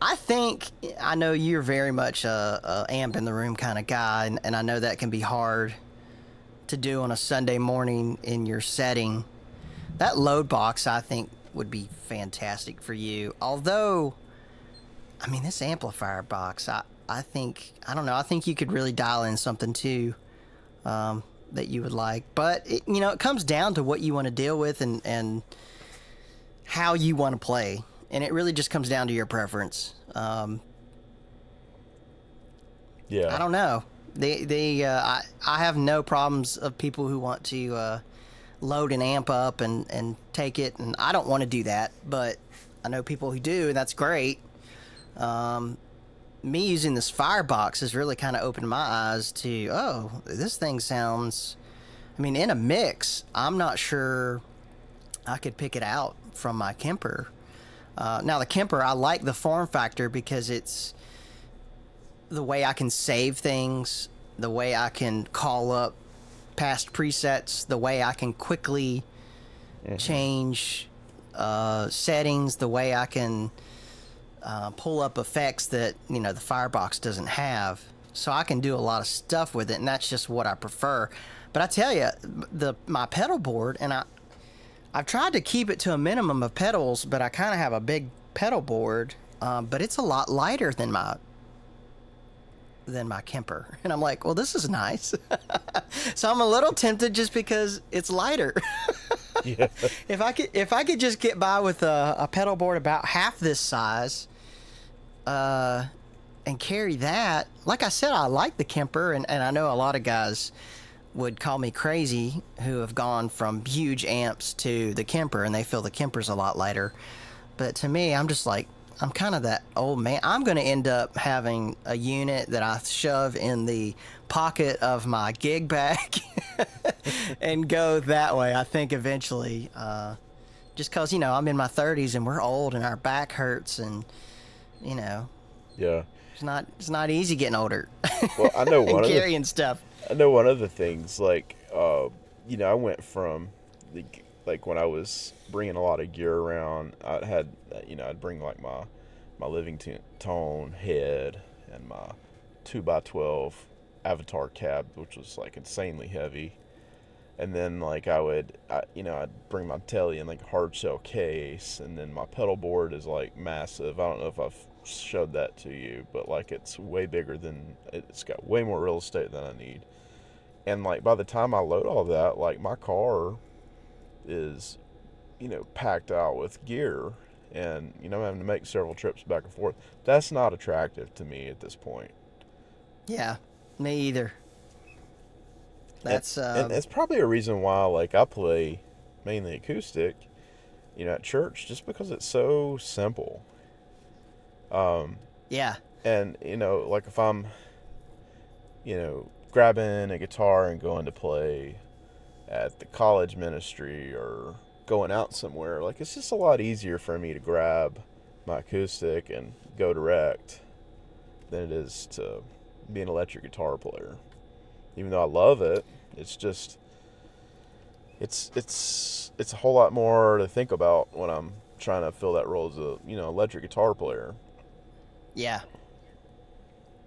I think I know you're very much a, a amp in the room kind of guy, and, and I know that can be hard to do on a Sunday morning in your setting. That load box, I think, would be fantastic for you. Although, I mean, this Amplifire box, I, I think, I don't know, I think you could really dial in something too um, that you would like. But, it, you know, it comes down to what you want to deal with and, and how you want to play. And it really just comes down to your preference. Um, Yeah. I don't know. They they uh, I I have no problems of people who want to uh, load an amp up and and take it, and I don't want to do that, but I know people who do, and that's great. Um, me using this firebox has really kind of opened my eyes to oh, this thing sounds. I mean, in a mix, I'm not sure I could pick it out from my Kemper. Uh, now the Kemper, I like the form factor because it's the way I can save things, the way I can call up past presets, the way I can quickly change uh, settings, the way I can uh, pull up effects that you know the Firebox doesn't have. So I can do a lot of stuff with it, and that's just what I prefer. But I tell you, the my pedal board, and I I've tried to keep it to a minimum of pedals, but I kind of have a big pedal board, um, but it's a lot lighter than my than my Kemper. [LAUGHS] And I'm like, well, this is nice. [LAUGHS] so I'm a little tempted just because it's lighter. [LAUGHS] Yeah. if I could, if I could just get by with a, a pedal board about half this size, uh, and carry that, like I said, I like the Kemper, and, and I know a lot of guys would call me crazy who have gone from huge amps to the Kemper, and they feel the Kemper's a lot lighter. But to me, I'm just like, I'm kind of that old man. I'm going to end up having a unit that I shove in the pocket of my gig bag [LAUGHS] and go that way. I think eventually, uh, just because, you know, I'm in my 30s and we're old and our back hurts and, you know, Yeah. it's not it's not easy getting older. Well, I know [LAUGHS] and one of the carrying stuff. I know one of the things, like, uh, you know, I went from, like, when I was bringing a lot of gear around, I had, uh, you know, I'd bring, like, my, my living tone head and my 2x12 avatar cab, which was, like, insanely heavy. and then like I would, I, you know, I'd bring my telly in like a hard shell case, and then my pedal board is like massive. I don't know if I've showed that to you, but like it's way bigger than it's got way more real estate than I need. And like by the time I load all that, like my car is, you know, packed out with gear, and you know, I'm having to make several trips back and forth. That's not attractive to me at this point. Yeah, me either. That's and, um, and it's probably a reason why like I play mainly acoustic, you know, at church, just because it's so simple. Um, yeah, and you know, like if I'm, you know, grabbing a guitar and going to play at the college ministry or going out somewhere, like it's just a lot easier for me to grab my acoustic and go direct than it is to be an electric guitar player. Even though I love it, it's just it's it's it's a whole lot more to think about when I'm trying to fill that role as a you know electric guitar player. yeah.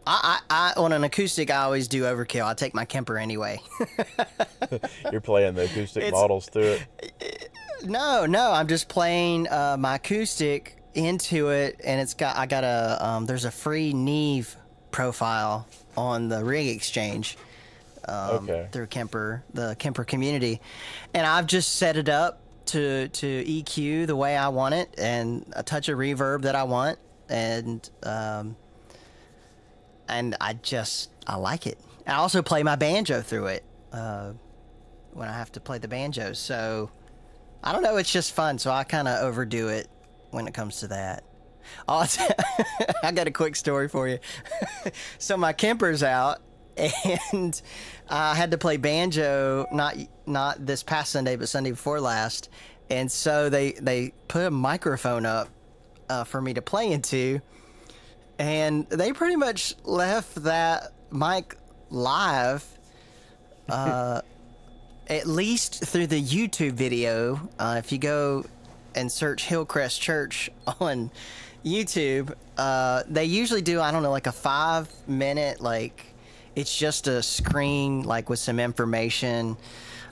I, I, I on an acoustic, I always do overkill. I take my Kemper anyway. [LAUGHS] You're playing the acoustic It's- models through it. No, no, I'm just playing uh, my acoustic into it, and it's got I got a um, there's a free Neve profile on the Rig Exchange um, Okay. through Kemper, the Kemper community, and I've just set it up to to EQ the way I want it, and a touch of reverb that I want, and um, and I just I like it. I also play my banjo through it uh, when I have to play the banjo, so. I don't know. It's just fun, so I kind of overdo it when it comes to that. Oh, [LAUGHS] I got a quick story for you. [LAUGHS] so my Kemper's out, and I had to play banjo not not this past Sunday, but Sunday before last, and so they they put a microphone up uh, for me to play into, and they pretty much left that mic live. [LAUGHS] Uh, at least through the YouTube video. Uh, if you go and search Hillcrest Church [LAUGHS] on YouTube, uh, they usually do I don't know like a five minute like it's just a screen like with some information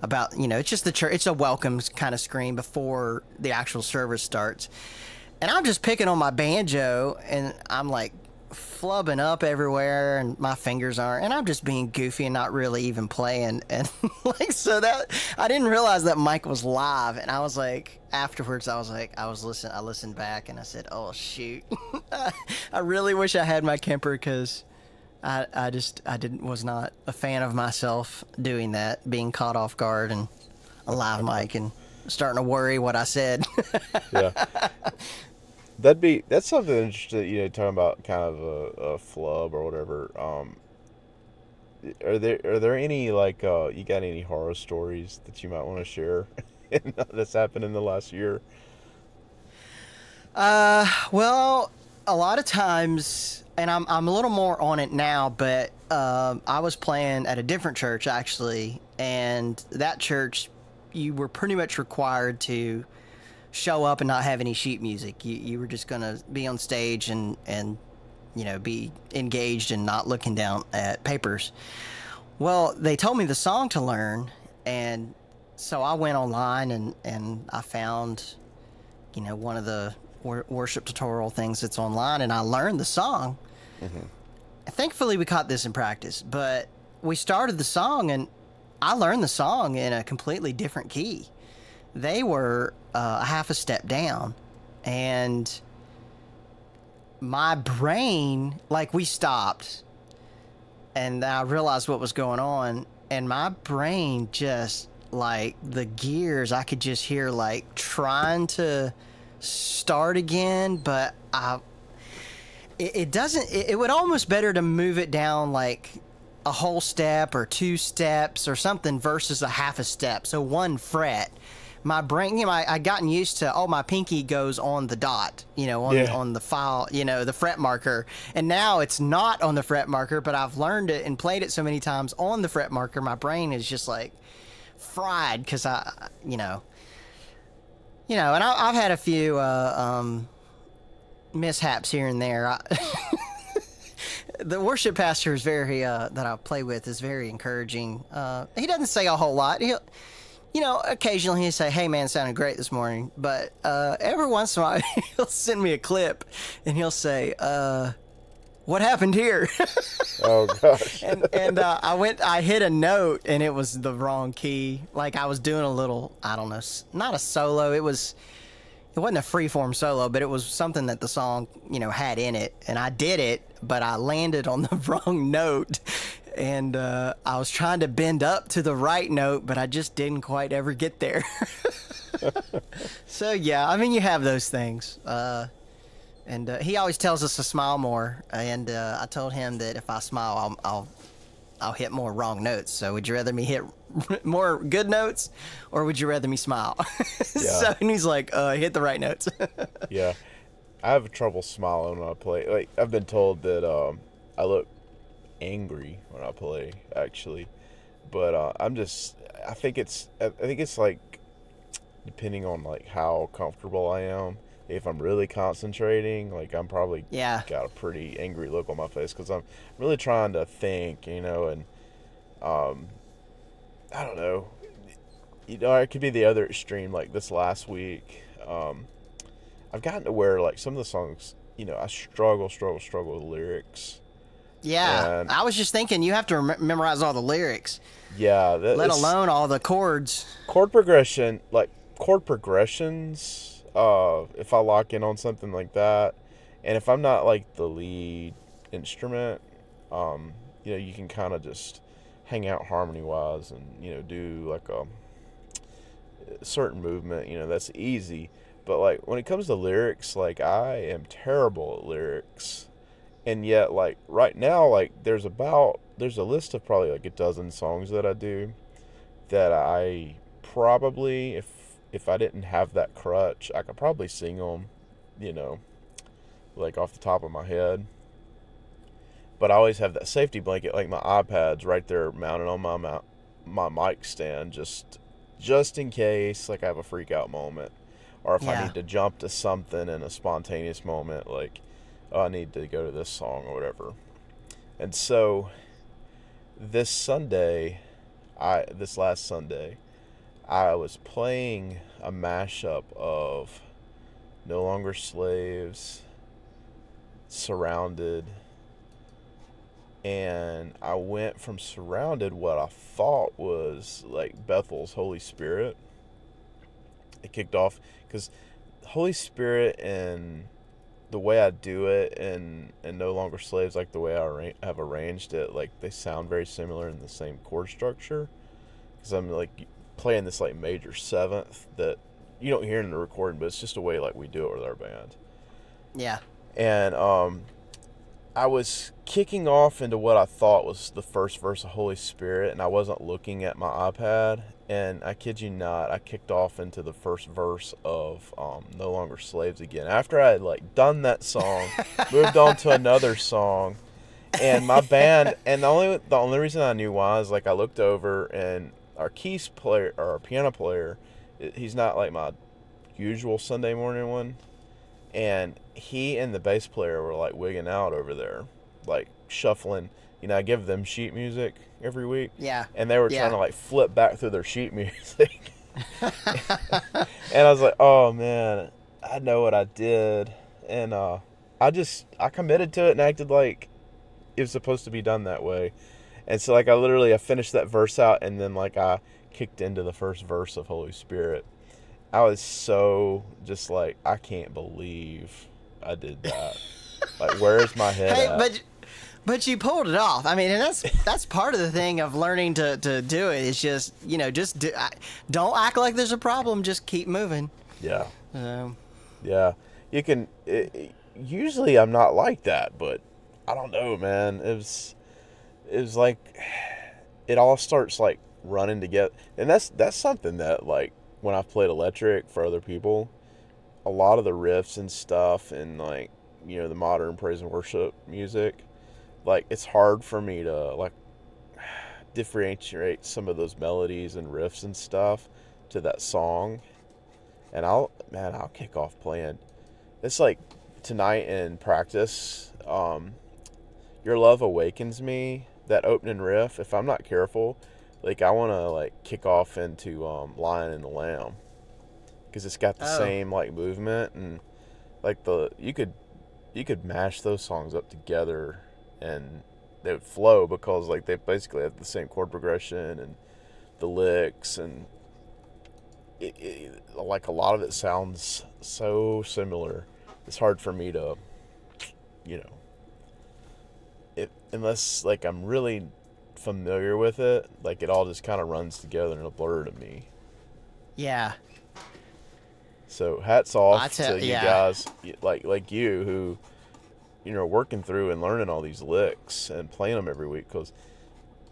about you know it's just the church it's a welcome kind of screen before the actual service starts and i'm just picking on my banjo and i'm like flubbing up everywhere and my fingers aren't and i'm just being goofy and not really even playing [LAUGHS] and like so that i didn't realize that mike was live and i was like afterwards i was like i was listening i listened back and i said oh shoot [LAUGHS] i really wish i had my kemper because I, I just I didn't was not a fan of myself doing that, being caught off guard and a live mic and starting to worry what I said. [LAUGHS] Yeah. That'd be that's something interesting. You know, talking about kind of a, a flub or whatever. Um, are there are there any like uh, you got any horror stories that you might want to share [LAUGHS] that's happened in the last year? Uh, well, a lot of times, and I'm I'm a little more on it now, but um, I was playing at a different church actually, and that church, you were pretty much required to show up and not have any sheet music. You you were just gonna be on stage and and you know be engaged and not looking down at papers. Well, they told me the song to learn, and so I went online and and I found you know one of the wor- worship tutorial things that's online and i learned the song mm-hmm. thankfully we caught this in practice but we started the song and i learned the song in a completely different key they were uh, a half a step down and my brain like we stopped and I realized what was going on, and my brain just like the gears I could just hear like trying to start again, but I it, it doesn't. It, it would almost better to move it down like a whole step or two steps or something versus a half a step. So one fret. My brain, you know, I, I gotten used to. Oh, my pinky goes on the dot, you know, on Yeah. on the file, you know, the fret marker. And now it's not on the fret marker, but I've learned it and played it so many times on the fret marker. My brain is just like fried because I, you know, you know, and I, I've had a few uh, um, mishaps here and there. I, [LAUGHS] the worship pastor is very uh, that I play with is very encouraging. Uh, he doesn't say a whole lot. He'll, you know, occasionally he'll say, "Hey, man, sounded great this morning," but uh, every once in a while [LAUGHS] he'll send me a clip and he'll say, uh, "What happened here?" [LAUGHS] Oh gosh. and and uh, I went, I hit a note and it was the wrong key. Like I was doing a little, I don't know, not a solo. It was, it wasn't a freeform solo, but it was something that the song, you know, had in it, and I did it, but I landed on the [LAUGHS] wrong note, and uh, I was trying to bend up to the right note, but I just didn't quite ever get there. [LAUGHS] so yeah, I mean, you have those things. Uh, and uh, he always tells us to smile more. And uh, I told him that if I smile, I'll, I'll I'll hit more wrong notes. So would you rather me hit [LAUGHS] more good notes, or would you rather me smile? [LAUGHS] yeah. so and he's like, uh, hit the right notes. Yeah, I have trouble smiling when I play. Like I've been told that um, I look angry when I play, actually, but uh, I'm just. I think it's. I think it's like depending on like how comfortable I am. If I'm really concentrating, like I'm probably Yeah. got a pretty angry look on my face because I'm really trying to think, you know, and um, I don't know. You know, it could be the other extreme. Like this last week, um, I've gotten to where like some of the songs, you know, I struggle, struggle, struggle with lyrics. Yeah, And- I was just thinking you have to rem- memorize all the lyrics, Yeah, that, let alone all the chords. chord progression, like chord progressions. Uh, if I lock in on something like that, and if I'm not like the lead instrument, um, you know, you can kind of just hang out harmony wise and you know do like a certain movement. You know, that's easy. But like when it comes to lyrics, like I am terrible at lyrics, and yet like right now, like there's about there's a list of probably like a dozen songs that I do that I probably if if I didn't have that crutch, I could probably sing them, you know, like off the top of my head. But I always have that safety blanket, like my iPad's right there mounted on my mount, my mic stand, just just in case, like I have a freak out moment, or if I need to jump to something in a spontaneous moment, like oh, I need to go to this song or whatever. And so, this Sunday, I this last Sunday, I was playing a mashup of No Longer Slaves, Surrounded, and I went from Surrounded, what I thought was like Bethel's Holy Spirit. It kicked off because Holy Spirit and the way I do it and and No Longer Slaves, like the way I arra- have arranged it, like they sound very similar in the same chord structure. Because I'm like playing this like major seventh that you don't hear in the recording, but it's just a way like we do it with our band. Yeah, And um, I was kicking off into what I thought was the first verse of Holy Spirit, and I wasn't looking at my iPad. And I kid you not, I kicked off into the first verse of um, No Longer Slaves again. After I had like done that song, [LAUGHS] moved on to another song, and my band. And the only the only reason I knew why is like I looked over and our keys player or our piano player, he's not like my usual Sunday morning one and he and the bass player were like wigging out over there, like shuffling. You know, I give them sheet music every week, yeah, and they were Yeah. trying to like flip back through their sheet [LAUGHS] music. and I was like, "Oh man, I know what I did," and uh, I just I committed to it and acted like it was supposed to be done that way. And so like I literally I finished that verse out and then like I kicked into the first verse of Holy Spirit. I was so just like I can't believe I did that. like where's my head Hey, but but you pulled it off. I mean, and that's [LAUGHS] that's part of the thing of learning to to do it. it. Is just you know just do, I, don't act like there's a problem. Just keep moving. yeah. Um, Yeah, you can. It- usually, I'm not like that, but I don't know, man. It was, it was like, it all starts like running together, and that's that's something that like when I've played electric for other people, a lot of the riffs and stuff, and like you know the modern praise and worship music, like it's hard for me to like [SIGHS] differentiate some of those melodies and riffs and stuff to that song and I'll man, I'll kick off playing. It's like tonight in practice. Um, Your Love Awakens Me, that opening riff, if I'm not careful, like I want to like kick off into um, Lion and the Lamb because it's got the Oh. same like movement and like the you could you could mash those songs up together and they would flow because like they basically have the same chord progression and the licks and it, it, like a lot of it sounds so similar. It's hard for me to, you know, if unless like I'm really familiar with it, like it all just kind of runs together in a blur to me. Yeah. So hats off tell- to you yeah. guys like like you who, you know, working through and learning all these licks and playing them every week because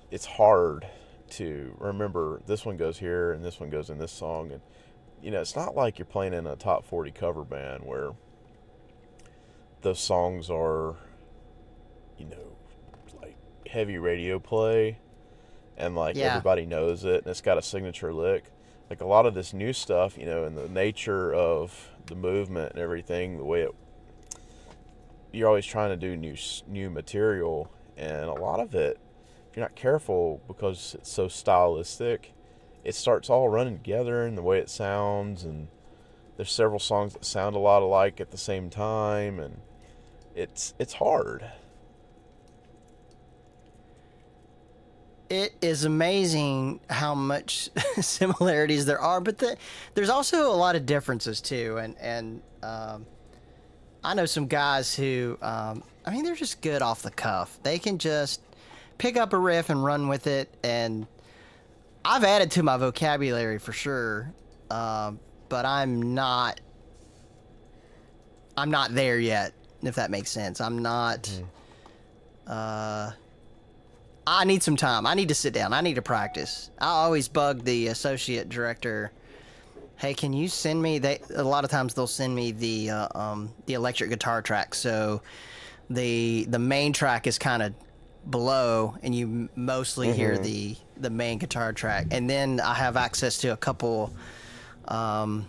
it's hard to remember this one goes here and this one goes in this song and you know it's not like you're playing in a top 40 cover band where the songs are you know like heavy radio play and like Yeah. everybody knows it and it's got a signature lick like a lot of this new stuff you know and the nature of the movement and everything the way it you're always trying to do new new material and a lot of it if you're not careful because it's so stylistic it starts all running together and the way it sounds and there's several songs that sound a lot alike at the same time and it's it's hard It is amazing how much [LAUGHS] similarities there are, but the, there's also a lot of differences too. And and um, I know some guys who, um, I mean, they're just good off the cuff. They can just pick up a riff and run with it. And I've added to my vocabulary for sure, um, but I'm not. I'm not there yet, if that makes sense. I'm not. Uh, I need some time. I need to sit down. I need to practice. I always bug the associate director. Hey, can you send me? They a lot of times they'll send me the uh, um, the electric guitar track. So the the main track is kind of below, and you mostly hear the the main guitar track. And then I have access to a couple um,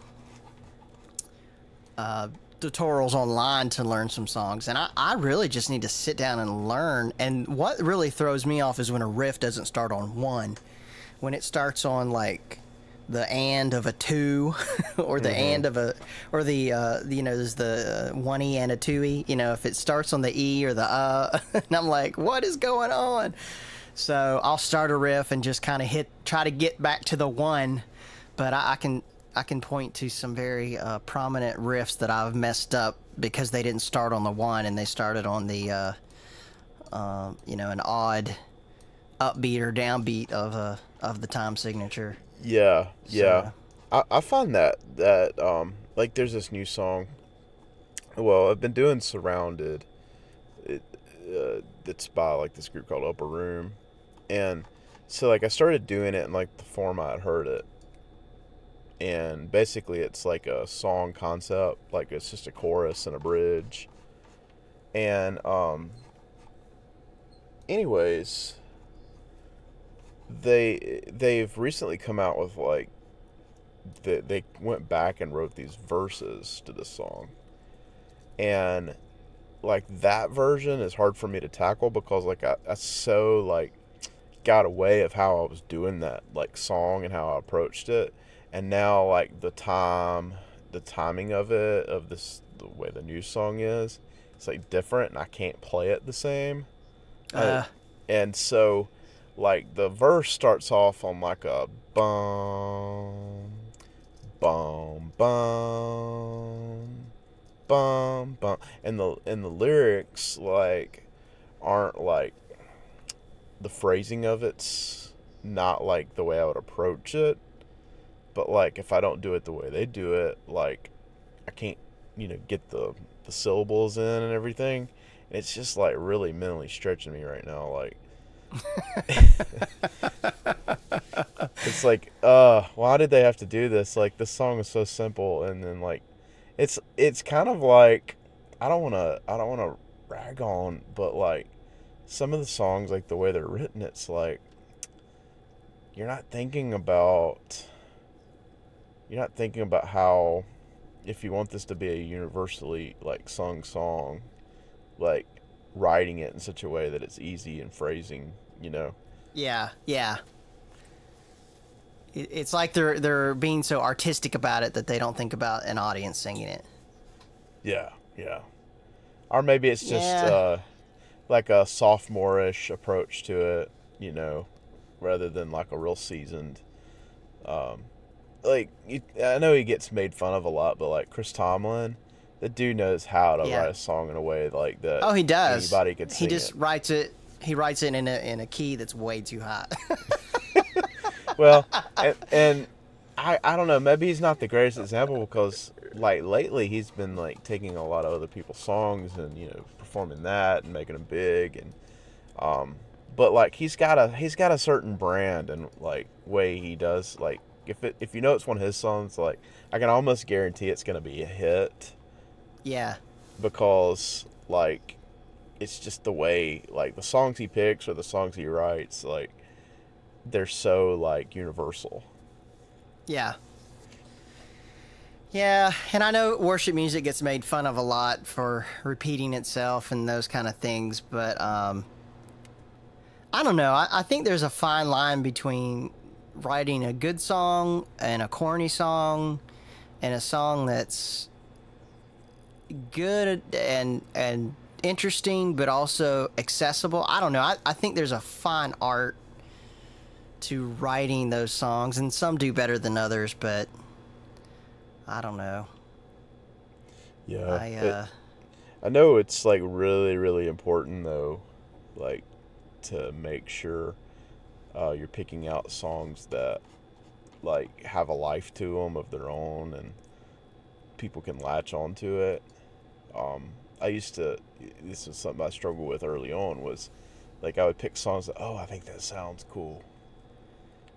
uh, tutorials online to learn some songs and I, I really just need to sit down and learn and what really throws me off is when a riff doesn't start on one when it starts on like the and of a two [LAUGHS] or the and of a or the uh you know there's the uh, one e and a two e you know if it starts on the e or the uh [LAUGHS] and i'm like what is going on so i'll start a riff and just kind of hit try to get back to the one but I, I can I can point to some very uh, prominent riffs that I've messed up because they didn't start on the one and they started on the uh, uh, you know an odd upbeat or downbeat of a of the time signature. Yeah, yeah. So- I, I find that that um like there's this new song. Well, I've been doing Surrounded. It uh, it's by like this group called Upper Room, and so like I started doing it in like the form I had heard it, and basically it's like a song concept, like it's just a chorus and a bridge, and um. Anyways, they they've recently come out with like they, they went back and wrote these verses to the song. And like that version is hard for me to tackle because like I, I so like got away of how I was doing that like song and how I approached it. And now like the time the timing of it of this the way the new song is it's like different and I can't play it the same. Uh, uh, and so, like, the verse starts off on like a bum, bum, bum, bum, bum, and the and the lyrics like aren't like the phrasing of it's not like the way I would approach it, but like if I don't do it the way they do it, like I can't, you know, get the the syllables in and everything. It's just like really mentally stretching me right now. Like, it's like, uh, why did they have to do this? Like, this song is so simple, and then like, it's it's kind of like, I don't want to I don't want to rag on, but like, some of the songs, like the way they're written, it's like, you're not thinking about, you're not thinking about how, if you want this to be a universally like sung song, like writing it in such a way that it's easy and phrasing, you know. Yeah, yeah. It's like they're they're being so artistic about it that they don't think about an audience singing it. Yeah, yeah. Or maybe it's just Yeah. uh, like a sophomore-ish approach to it, you know, rather than like a real seasoned. Um, like I know he gets made fun of a lot, but like Chris Tomlin, the dude knows how to Yeah. write a song in a way like that. Oh, he does. Anybody could see it He just it. writes it. He writes it in a in a key that's way too high. [LAUGHS] well, [LAUGHS] and, and I I don't know. Maybe he's not the greatest example because like lately he's been like taking a lot of other people's songs and you know performing that and making them big and um, but like he's got a he's got a certain brand and like way he does like if it if you know it's one of his songs like I can almost guarantee it's gonna be a hit yeah, because like it's just the way like the songs he picks or the songs he writes like they're so like universal. yeah, yeah. And I know worship music gets made fun of a lot for repeating itself and those kind of things, but um, I don't know. I, I think there's a fine line between writing a good song and a corny song and a song that's good and and interesting but also accessible i don't know i, I think there's a fine art to writing those songs and some do better than others but i don't know Yeah. i it- uh I know it's like really, really important though, like to make sure uh, you're picking out songs that like have a life to them of their own and people can latch onto it. Um, I used to. This is something I struggled with early on. Was like I would pick songs that oh I think that sounds cool.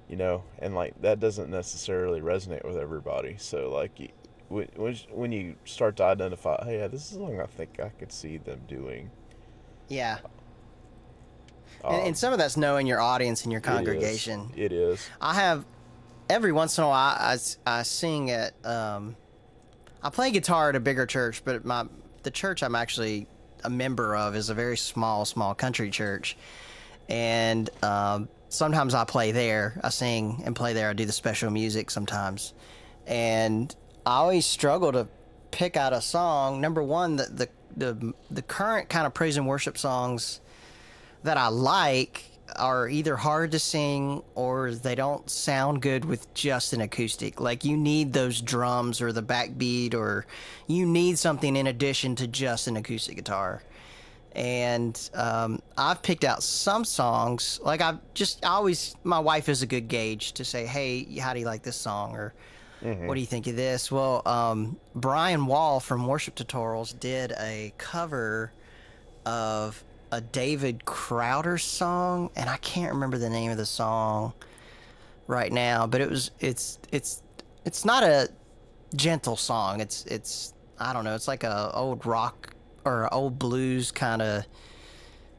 You know, and like that doesn't necessarily resonate with everybody. So like when when when you start to identify, hey, yeah, this is song I think I could see them doing. yeah Um, and, and some of that's knowing your audience and your congregation It is. I have every once in a while I I sing at um I play guitar at a bigger church, but my the church I'm actually a member of is a very small small country church. And um sometimes I play there. I sing and play there. I do the special music sometimes. And I always struggle to pick out a song. Number one, the the the, the current kind of praise and worship songs that I like are either hard to sing or they don't sound good with just an acoustic. Like you need those drums or the backbeat or you need something in addition to just an acoustic guitar. And um, I've picked out some songs. Like I've just I always my wife is a good gauge to say, hey, how do you like this song or what do you think of this? Well, um, Brian Wahl from Worship Tutorials did a cover of a David Crowder song, and I can't remember the name of the song right now, but it was it's it's it's not a gentle song. It's it's I don't know. It's like a old rock or old blues kind of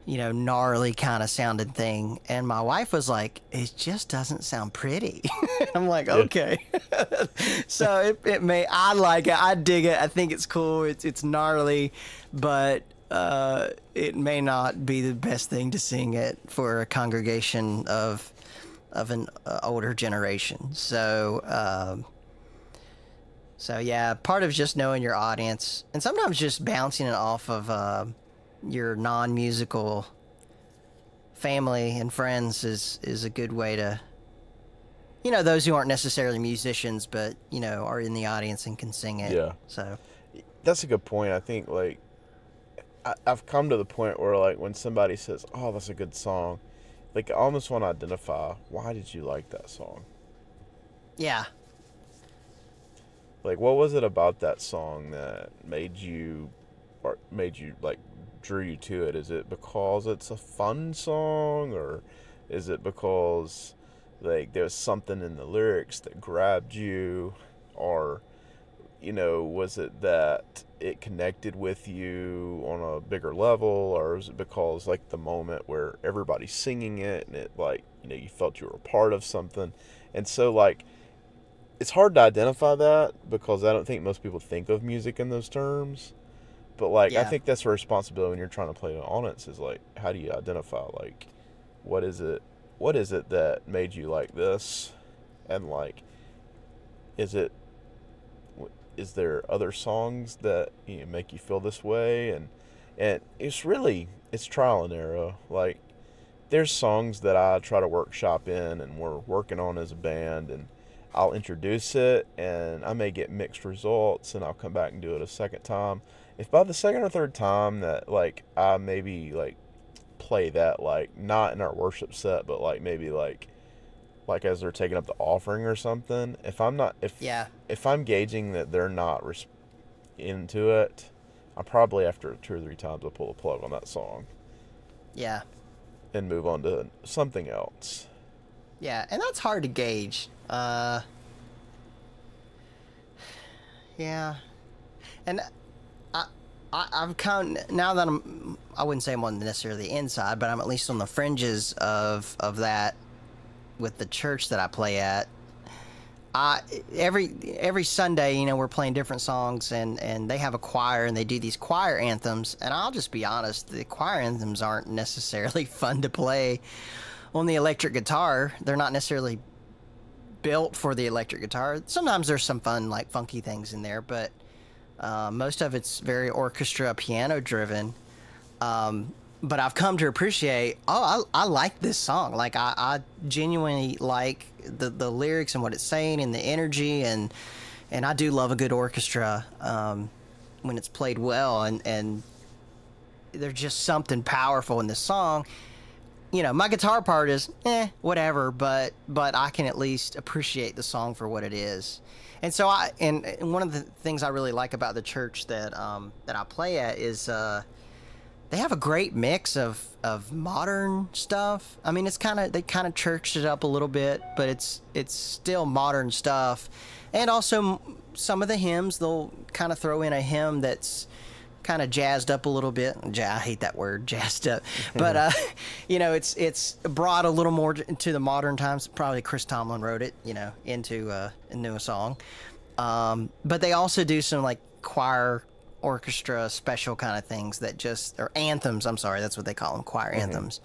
you know gnarly kind of sounding thing. And my wife was like, "It just doesn't sound pretty." [LAUGHS] I'm like, "Okay." [LAUGHS] so it, it may I like it. I dig it. I think it's cool. It's it's gnarly, but uh, it may not be the best thing to sing it for a congregation of of an uh, older generation. So. Um, so yeah, part of just knowing your audience, and sometimes just bouncing it off of uh, your non-musical family and friends is is a good way to, you know, those who aren't necessarily musicians, but you know, are in the audience and can sing it. Yeah. So That's a good point. I think like I, I've come to the point where like when somebody says, "Oh, that's a good song," like I almost want to identify why did you like that song? yeah, Like, what was it about that song that made you, or made you like, drew you to it? Is it because it's a fun song, or is it because, like, there's something in the lyrics that grabbed you, or, you know, was it that it connected with you on a bigger level, or is it because like the moment where everybody's singing it and it like, you know, you felt you were a part of something, and so like it's hard to identify that because I don't think most people think of music in those terms. but like I think that's a responsibility when you're trying to play an audience is like how do you identify like what is it what is it that made you like this? And like is it is there other songs that you know, make you feel this way and and it's really it's trial and error like there's songs that I try to workshop in and we're working on as a band and I'll introduce it and I may get mixed results and I'll come back and do it a second time. If by the second or third time that like I maybe like play that like not in our worship set but like maybe like like as they're taking up the offering or something, if I'm not if Yeah. if I'm gauging that they're not res- into it, I probably after two or three times I'll pull the plug on that song Yeah. and move on to something else. Yeah, and that's hard to gauge. Uh, yeah, and I, I, I've kind of, now that I'm, I wouldn't say I'm on necessarily the inside, but I'm at least on the fringes of of that with the church that I play at. I every every Sunday, you know, we're playing different songs, and and they have a choir, and they do these choir anthems. And I'll just be honest, the choir anthems aren't necessarily [LAUGHS] fun to play on the electric guitar. They're not necessarily built for the electric guitar. Sometimes there's some fun, like funky things in there, but uh, most of it's very orchestra piano driven. Um, but I've come to appreciate. Oh, I, I like this song. Like I, I genuinely like the the lyrics and what it's saying and the energy and and I do love a good orchestra um, when it's played well and and there's just something powerful in this song you know, my guitar part is eh, whatever, but but I can at least appreciate the song for what it is. And so I and, and one of the things I really like about the church that um that I play at is uh they have a great mix of of modern stuff. I mean, it's kind of they kind of churched it up a little bit, but it's it's still modern stuff. And also some of the hymns they'll kind of throw in a hymn that's kind of jazzed up a little bit. I hate that word, [LAUGHS] jazzed up. But uh, [LAUGHS] you know, it's it's brought a little more into the modern times. Probably Chris Tomlin wrote it, you know, into uh, a song. Um, but they also do some like choir, orchestra, special kind of things that just or anthems. I'm sorry, that's what they call them, choir anthems.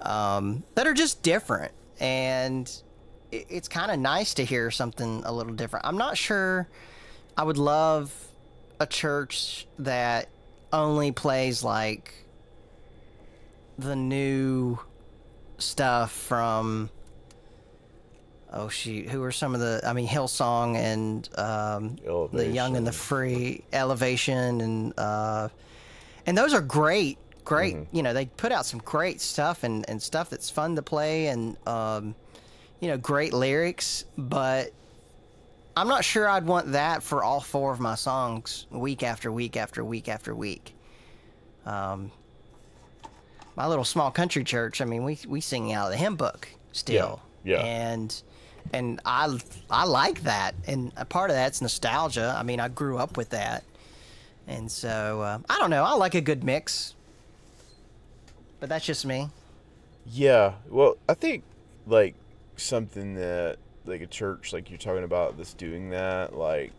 Um, that are just different, and it, it's kind of nice to hear something a little different. I'm not sure. I would love a church that only plays like the new stuff from oh shoot. Who are some of the i mean hillsong and um, the young and the free elevation and uh, and those are great great you know they put out some great stuff and, and stuff that's fun to play and um, you know great lyrics but i'm not sure i'd want that for all four of my songs week after week after week after week. Um, my little small country church i mean we, we sing out of the hymn book still. Yeah. And and i i like that. And a part of that's nostalgia. I mean i grew up with that. And so uh, i don't know. I like a good mix. But that's just me. Yeah, well, I think like something that like a church like you're talking about that's doing that like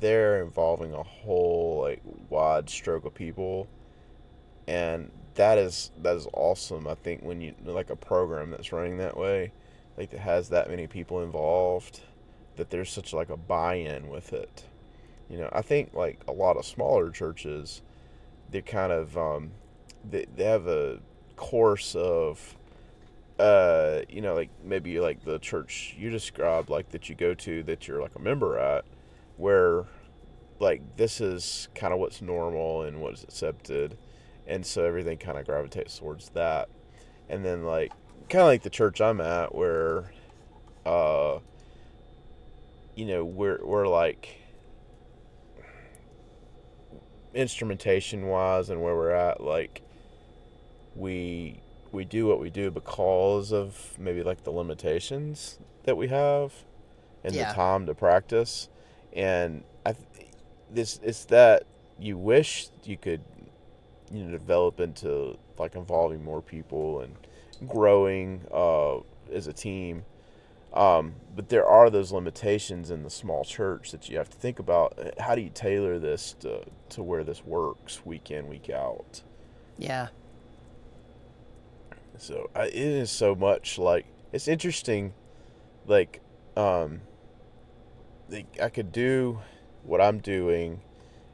they're involving a whole like wide stroke of people. And that is that is awesome i think when you like a program that's running that way like that has that many people involved that there's such like a buy-in with it. You know i think like a lot of smaller churches they kind of um they, they have a course of uh you know like maybe like the church you described like that you go to that you're like a member at where like this is kind of what's normal and what's accepted and so everything kind of gravitates towards that and then like kind of like the church i'm at where uh you know we're we're like instrumentation wise and where we're at like we we do what we do because of maybe like the limitations that we have and Yeah. the time to practice and i th- this it's that you wish you could you know develop into like involving more people and growing uh as a team Um, but there are those limitations in the small church that you have to think about. How do you tailor this to, to where this works week in, week out? Yeah. So I, it is so much like it's interesting, like, um, like I could do what I'm doing,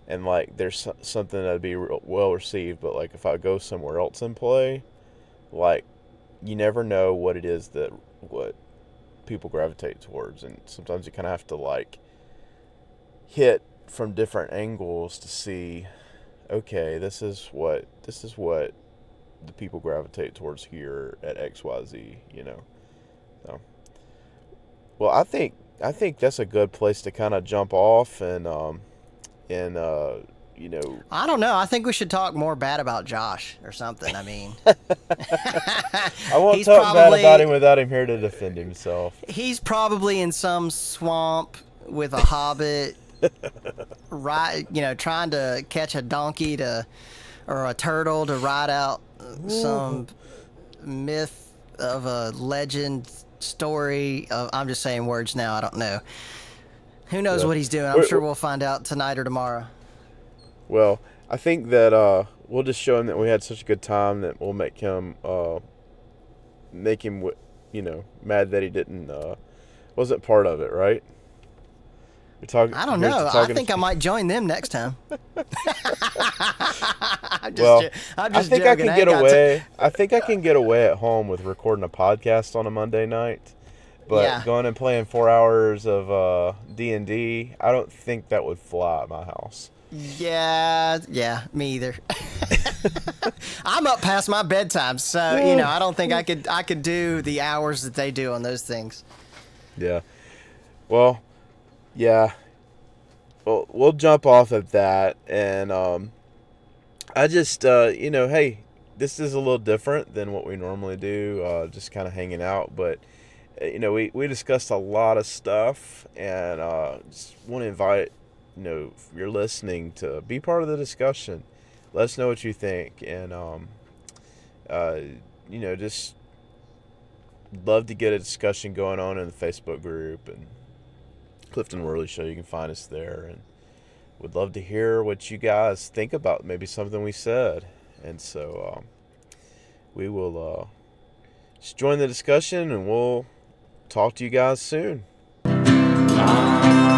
and like there's something that'd be well received. But like if I go somewhere else and play, like you never know what it is that what people gravitate towards, and sometimes you kind of have to like hit from different angles to see, okay, this is what this is what the people gravitate towards here at XYZ, you know. So well, I think I think that's a good place to kind of jump off and um and uh you know I don't know. I think we should talk more bad about Josh or something. I mean, [LAUGHS] I won't talk bad about him without him here to defend himself. he's probably in some swamp with a hobbit, [LAUGHS] right? You know, trying to catch a donkey to or a turtle to ride out some myth of a legend story. Of, I'm just saying words now. I don't know. Who knows Yeah. what he's doing? I'm We're- sure we'll find out tonight or tomorrow. Well, I think that uh we'll just show him that we had such a good time that we'll make him uh make him you know mad that he didn't uh wasn't part of it, right? We're talking. I don't know. I think I might join them next time. [LAUGHS] I'm just, Well, I'm I think joking. I can ain't get away. I think I can get away at home with recording a podcast on a Monday night. But Yeah. going and playing four hours of uh, D and D, I don't think that would fly at my house. Yeah, yeah, me either. [LAUGHS] I'm up past my bedtime, so you know I don't think I could I could do the hours that they do on those things. Yeah. Well, yeah. Well, we'll jump off of that, and um, I just, uh, you know, hey, this is a little different than what we normally do, uh, just kind of hanging out. But you know, we we discussed a lot of stuff, and uh, just want to invite, you know, if you're listening to be part of the discussion. Let us know what you think, and um, uh, you know, just love to get a discussion going on in the Facebook group and Clifton Worley Show. You can find us there, and would love to hear what you guys think about maybe something we said. And so um, we will uh, just join the discussion, and we'll talk to you guys soon. Ah.